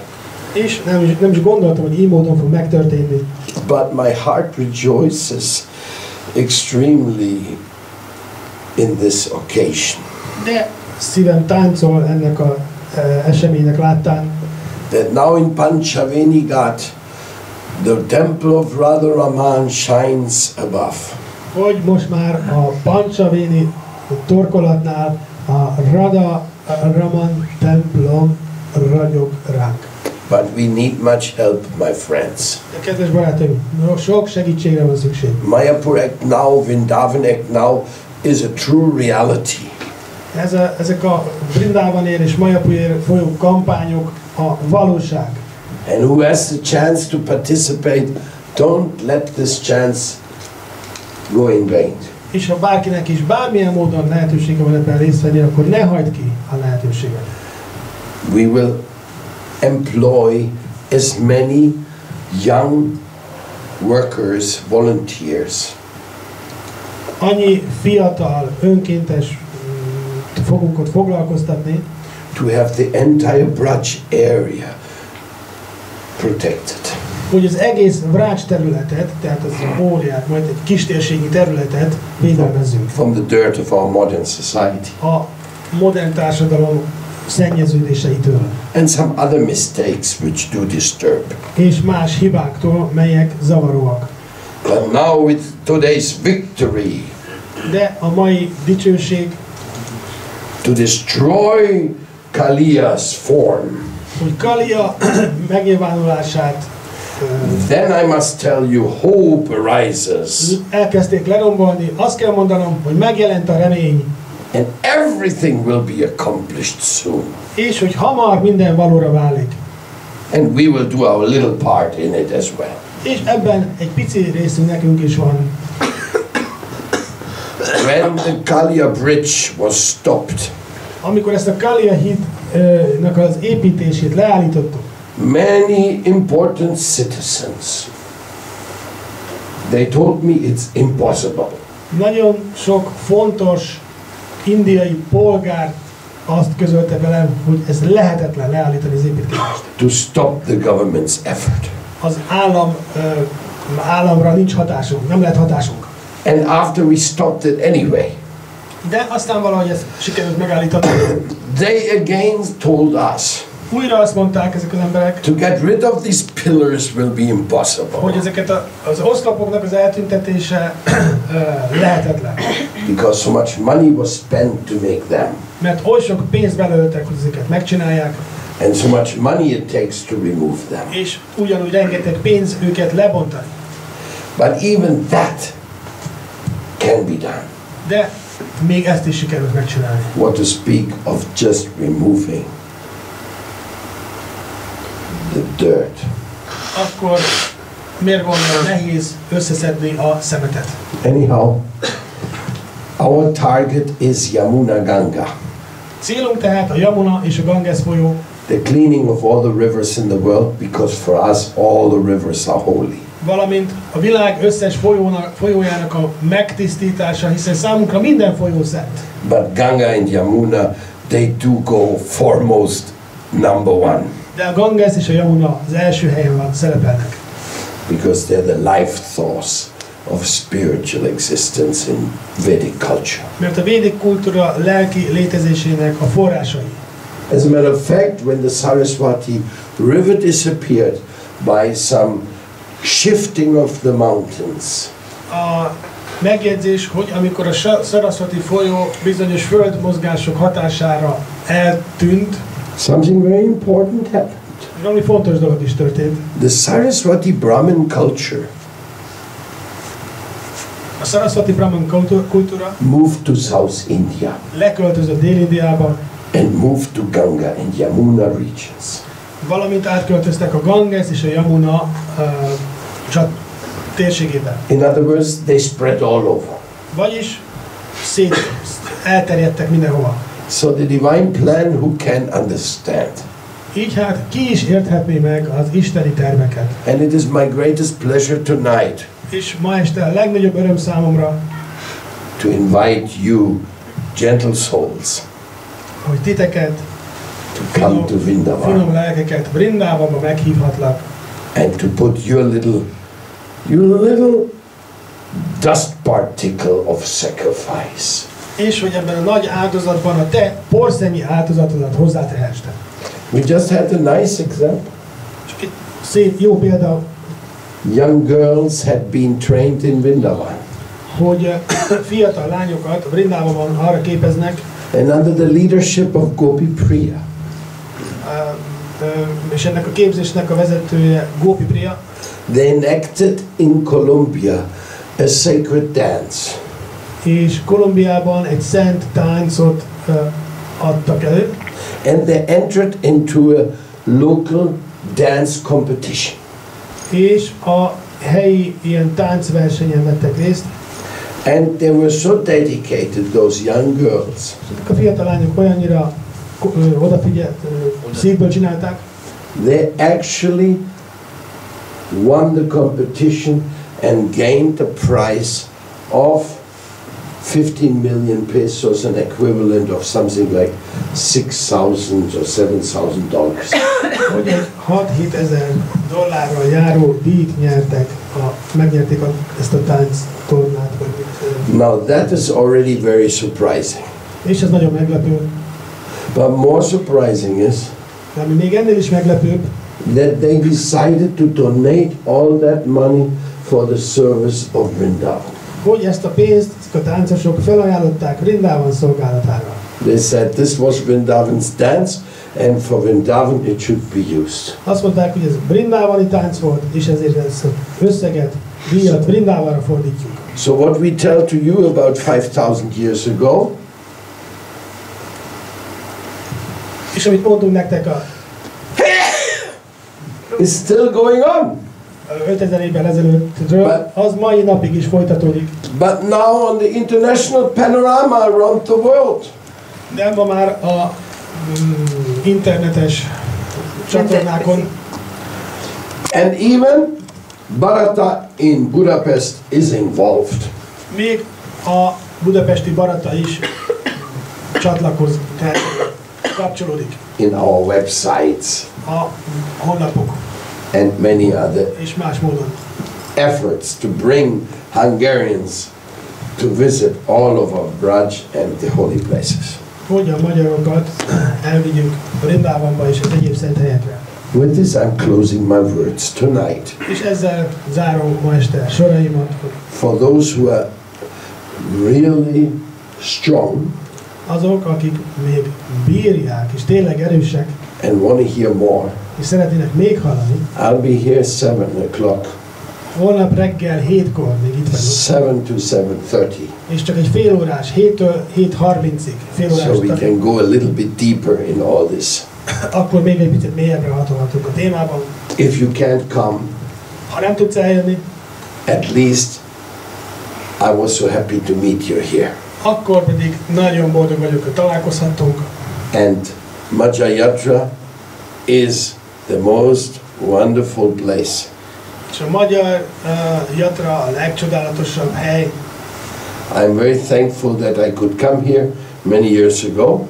S2: És nem nem is gondoltam, hogy így módon fog megtörténni.
S1: but my heart rejoices extremely in this occasion
S2: De szívem táncol ennek a e, eseménynek láttán,
S1: that now in Panchaveni Ghat, the temple of Radharaman shines above.
S2: hogy most már a Panchavéni torkolatnál a Rada Raman templom ragyog ránk.
S1: But we need much help, my friends.
S2: Kedves barátaim, sok segítségre van szükség.
S1: Mayapur Act Now, Vrindavan Act Now is a true reality.
S2: Ez a, ezek a Brindavanért és Mayapurért folyó kampányok a valóság.
S1: And who has the chance to participate, don't let this chance go in vain.
S2: És ha bárkinek is bármilyen módon lehetősége van ebben részt venni, akkor ne hagyd ki a lehetőséget.
S1: We will employ as many young workers, volunteers,
S2: Annyi fiatal, önkéntes mm, fogunk ott foglalkoztatni,
S1: to have the entire Braj area protected.
S2: Hogy az egész Vrács területet, tehát az a óriát, majd egy kistérségi területet védelmezzünk.
S1: from the dirt of our modern society
S2: A modern társadalom szennyeződéseitől
S1: and some other mistakes which do disturb.
S2: és más hibáktól, melyek zavaróak.
S1: But now, with today's victory
S2: De a mai dicsőség,
S1: to destroy Kaliya's form,
S2: hogy Kalia megnyilvánulását
S1: then I must tell you, hope arises
S2: elkezdték lerombolni, azt kell mondanom, hogy megjelent a remény,
S1: and everything will be accomplished soon.
S2: és hogy hamar minden valóra válik.
S1: And we will do our little part in it as well.
S2: És ebben egy pici részünk nekünk is van.
S1: When the Kalia Bridge was stopped,
S2: Amikor ezt a Kalia hídnak az építését leállítottuk,
S1: many important citizens they told me it's impossible.
S2: nagyon sok fontos indiai polgár azt közölte velem, hogy ez lehetetlen leállítani az építkezést.
S1: to stop the government's effort.
S2: Az állam, ö, államra nincs hatásunk, nem lehet hatásunk.
S1: And after we stopped it anyway,
S2: De aztán valahogy ezt sikerült megállítani.
S1: they again told us
S2: Újra azt mondták ezek az emberek,
S1: to get rid of these pillars will be impossible
S2: hogy ezeket a, az oszlopoknak az eltüntetése lehetetlen.
S1: because so much money was spent to make them
S2: Mert oly sok pénzt belöltek, hogy ezeket megcsinálják,
S1: and so much money it takes to remove them.
S2: és ugyanúgy rengeteg pénz őket lebontani.
S1: But even that can be done.
S2: De még ezt is sikerült megcsinálni.
S1: What to speak of just removing the dirt.
S2: Akkor miért volna nehéz összeszedni a szemetet?
S1: Anyhow, our target is Yamuna Ganga.
S2: Célunk tehát a Yamuna és a Ganges folyó,
S1: the cleaning of all the rivers in the world because for us all the rivers are holy.
S2: valamint a világ összes folyónak, folyójának a megtisztítása, hiszen számunkra minden folyó szent.
S1: But Ganga and Yamuna, they do go foremost number one
S2: De a Ganges és a Yamuna az első helyen van, szerepelnek.
S1: because they're the life source of spiritual existence in Vedic culture.
S2: Mert a védik kultúra lelki létezésének a forrásai.
S1: As a matter of fact, when the Saraswati River disappeared by some shifting of the mountains,
S2: A megjegyzés, hogy amikor a Sa- Saraswati folyó bizonyos földmozgások hatására eltűnt,
S1: something very important happened.
S2: valami fontos dolog is történt.
S1: The Saraswati Brahmin culture
S2: A Saraswati Brahman kultú- kultúra
S1: moved to South India.
S2: leköltözött Dél-Indiába,
S1: and moved to Ganga and Yamuna regions.
S2: valamint átköltöztek a Ganges és a Yamuna uh, csat térségébe.
S1: In other words, they spread all over.
S2: Vagyis szét elterjedtek mindenhova.
S1: So the divine plan, who can understand?
S2: Így hát ki is érthetné meg az isteni terveket.
S1: And it is my greatest pleasure tonight
S2: És ma este a legnagyobb öröm számomra,
S1: to invite you, gentle souls,
S2: hogy titeket,
S1: to come to
S2: finom
S1: Vrindavan
S2: lelkeket Brindávamba meghívhatlak,
S1: and to put your little, your little dust particle of sacrifice
S2: és hogy ebben a nagy áldozatban a te porszennyi áldozatodat hozzátehessd.
S1: We just had a nice example.
S2: Szép, jó példa,
S1: Young girls had been trained in Vrindavan.
S2: hogy eh, fiatal lányokat Brindávamban arra képeznek,
S1: And under the leadership of Gopi Priya,
S2: eh, eh, és ennek a képzésnek a vezetője Gópi Priya,
S1: they enacted in Colombia a sacred dance.
S2: És Kolumbiában egy szent táncot eh, adtak elő,
S1: And they entered into a local dance competition.
S2: és a helyi ilyen táncversenyen vettek részt,
S1: And they were so dedicated, those young girls,
S2: a fiatal lányok olyannyira odafigyelt, szívből csinálták,
S1: they actually won the competition and gained the prize of 15 million pesos, an equivalent of something like 6,000 or 7,000 dollars.
S2: hogy egy 6-7 ezer dollárral járó díjt nyertek, a, megnyerték a, ezt a tánc tornát, vagy
S1: Now that is already very surprising.
S2: és ez nagyon meglepő.
S1: But more surprising is
S2: De ami még ennél is meglepőbb,
S1: that they decided to donate all that money for the service of Vrindavan.
S2: hogy ezt a pénzt a táncosok felajánlották Vrindában szolgálatára.
S1: They said this was Vrindavan's dance, and for Vrindavan it should be used.
S2: Azt mondták, hogy ez Brindávani tánc volt, és ezért ezt az összeget, díjat Brindávára fordítjuk.
S1: So what we tell to you about 5,000 years ago
S2: És amit mondtunk nektek a,
S1: is still going on.
S2: 5000 évvel ezelőttről, az mai napig is folytatódik.
S1: But now on the international panorama around the world.
S2: De ma már a mm, internetes csatornákon,
S1: And even Barata in Budapest is involved.
S2: még a budapesti barata is csatlakoz, tehát kapcsolódik
S1: in our websites
S2: a honlapok
S1: and many other
S2: és más módon.
S1: efforts to bring Hungarians to visit all of our Braj and the holy places.
S2: Hogy a magyarokat elvigyük Rimbávamba és az egyéb szent helyekre.
S1: With this, I'm closing my words tonight.
S2: És ezzel zárom ma este soraimat, hogy
S1: For those who are really strong
S2: azok, akik még bírják és tényleg erősek,
S1: and want to hear more,
S2: és szeretnének még hallani,
S1: I'll be here seven o'clock,
S2: holnap reggel 7-kor még itt vagyok,
S1: seven to seven thirty,
S2: és csak egy fél órás, 7-től 7.30-ig, fél órás,
S1: so we can go a little bit deeper in all this.
S2: akkor még egy picit mélyebbre hatolhatunk a témában.
S1: If you can't come,
S2: Ha nem tudsz eljönni,
S1: at least I was so happy to meet you here.
S2: akkor pedig nagyon boldog vagyok, hogy találkozhattunk,
S1: And Majayatra is the most wonderful place.
S2: És a magyar uh, jatra a legcsodálatosabb hely.
S1: I'm very thankful that I could come here many years ago.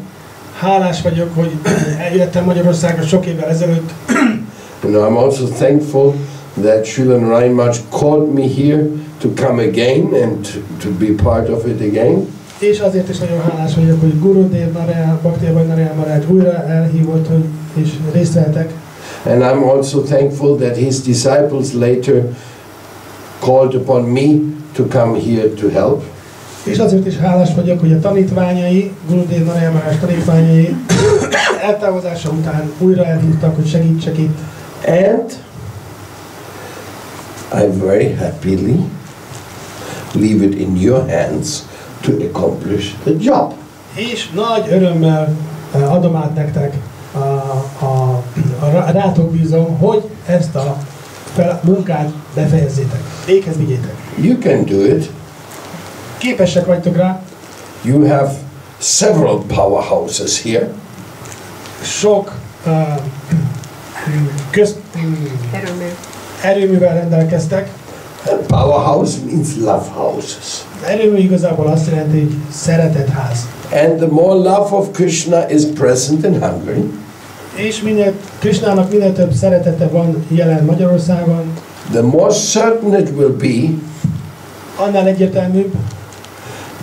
S2: Hálás vagyok, hogy eljöttem Magyarországra sok évvel ezelőtt,
S1: And I'm also thankful that Srilan Reinmach called me here to come again and to be part of it again.
S2: és azért is nagyon hálás vagyok, hogy Guru Dev Narayana, Bhakti Narayana újra elhívott, hogy és részt vehetek.
S1: And I'm also thankful that his disciples later called upon me to come here to help.
S2: És azért is hálás vagyok, hogy a tanítványai, Guru Dev Narayana Maharaj tanítványai eltávozása után újra elhívtak, hogy segítsek itt.
S1: And I very happily leave it in your hands to accomplish the job.
S2: És nagy örömmel eh, adom át nektek, a, a, rátok bízom, hogy ezt a fel, munkát befejezzétek, véghez vigyétek.
S1: You can do it.
S2: Képesek vagytok rá,
S1: You have several powerhouses here.
S2: sok uh, köz,
S3: Erőmű.
S2: erőművel rendelkeztek.
S1: A powerhouse means love houses.
S2: Erőmű igazából azt jelenti, hogy szeretett ház.
S1: And the more love of Krishna is present in Hungary,
S2: És minél Krisnának minél több szeretete van jelen Magyarországon,
S1: the more certain it will be
S2: annál egyértelműbb,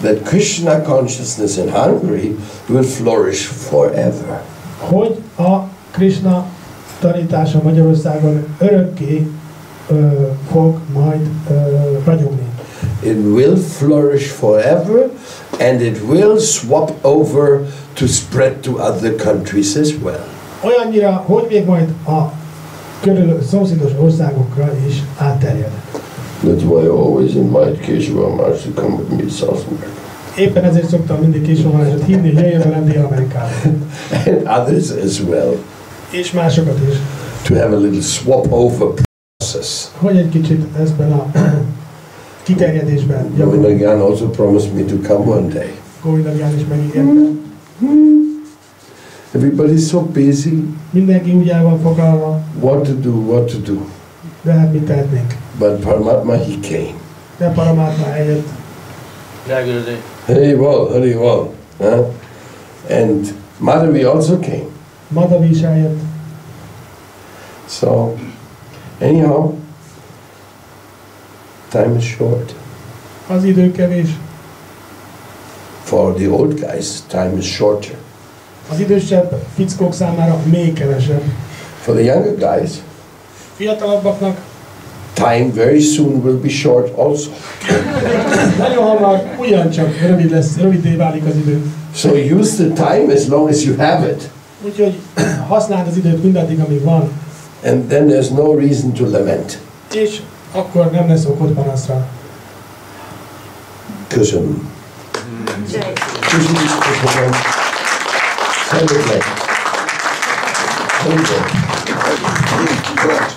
S1: that Krishna consciousness in Hungary will flourish forever.
S2: hogy a Krishna tanítása Magyarországon örökké ö, fog majd ö, ragyogni.
S1: It will flourish forever and it will swap over to spread to other countries as well.
S2: Olyannyira, hogy még majd a körül szomszédos országokra is átterjed.
S1: That's why I always invite Keshava Maharaj to come with me to South America.
S2: Éppen ezért szoktam mindig Késóvárosot hívni, hogy jöjjön velem Dél-Amerikába.
S1: And others as well.
S2: És másokat is.
S1: To have a little swap over process.
S2: Hogy egy kicsit ezben a kiterjedésben
S1: Govinda Gyan also promised me to come one day.
S2: Govindagyan is megígérte.
S1: Everybody's so busy.
S2: Mindenki úgy el van foglalva,
S1: What to do, what to do.
S2: de hát mit tehetnénk.
S1: But Paramatma, he came.
S2: De Paramátma eljött.
S4: Jagrati.
S1: Hari well, Hari well. Huh? And Madhavi also came.
S2: Madavi is eljött.
S1: So, anyhow, time is short.
S2: Az idő kevés.
S1: For the old guys, time is shorter.
S2: Az idősebb fickók számára még kevesebb.
S1: For the younger guys,
S2: Fiatalabbaknak
S1: time very soon will be short also.
S2: nagyon hamar ugyancsak rövid lesz, rövidé válik az idő.
S1: So use the time as long as you have it.
S2: Úgyhogy használd az időt mindaddig, amíg van,
S1: And then there's no reason to lament.
S2: és akkor nem lesz okod panaszra.
S1: Köszönöm. Köszönöm. Köszönöm. Wonderful. Wonderful.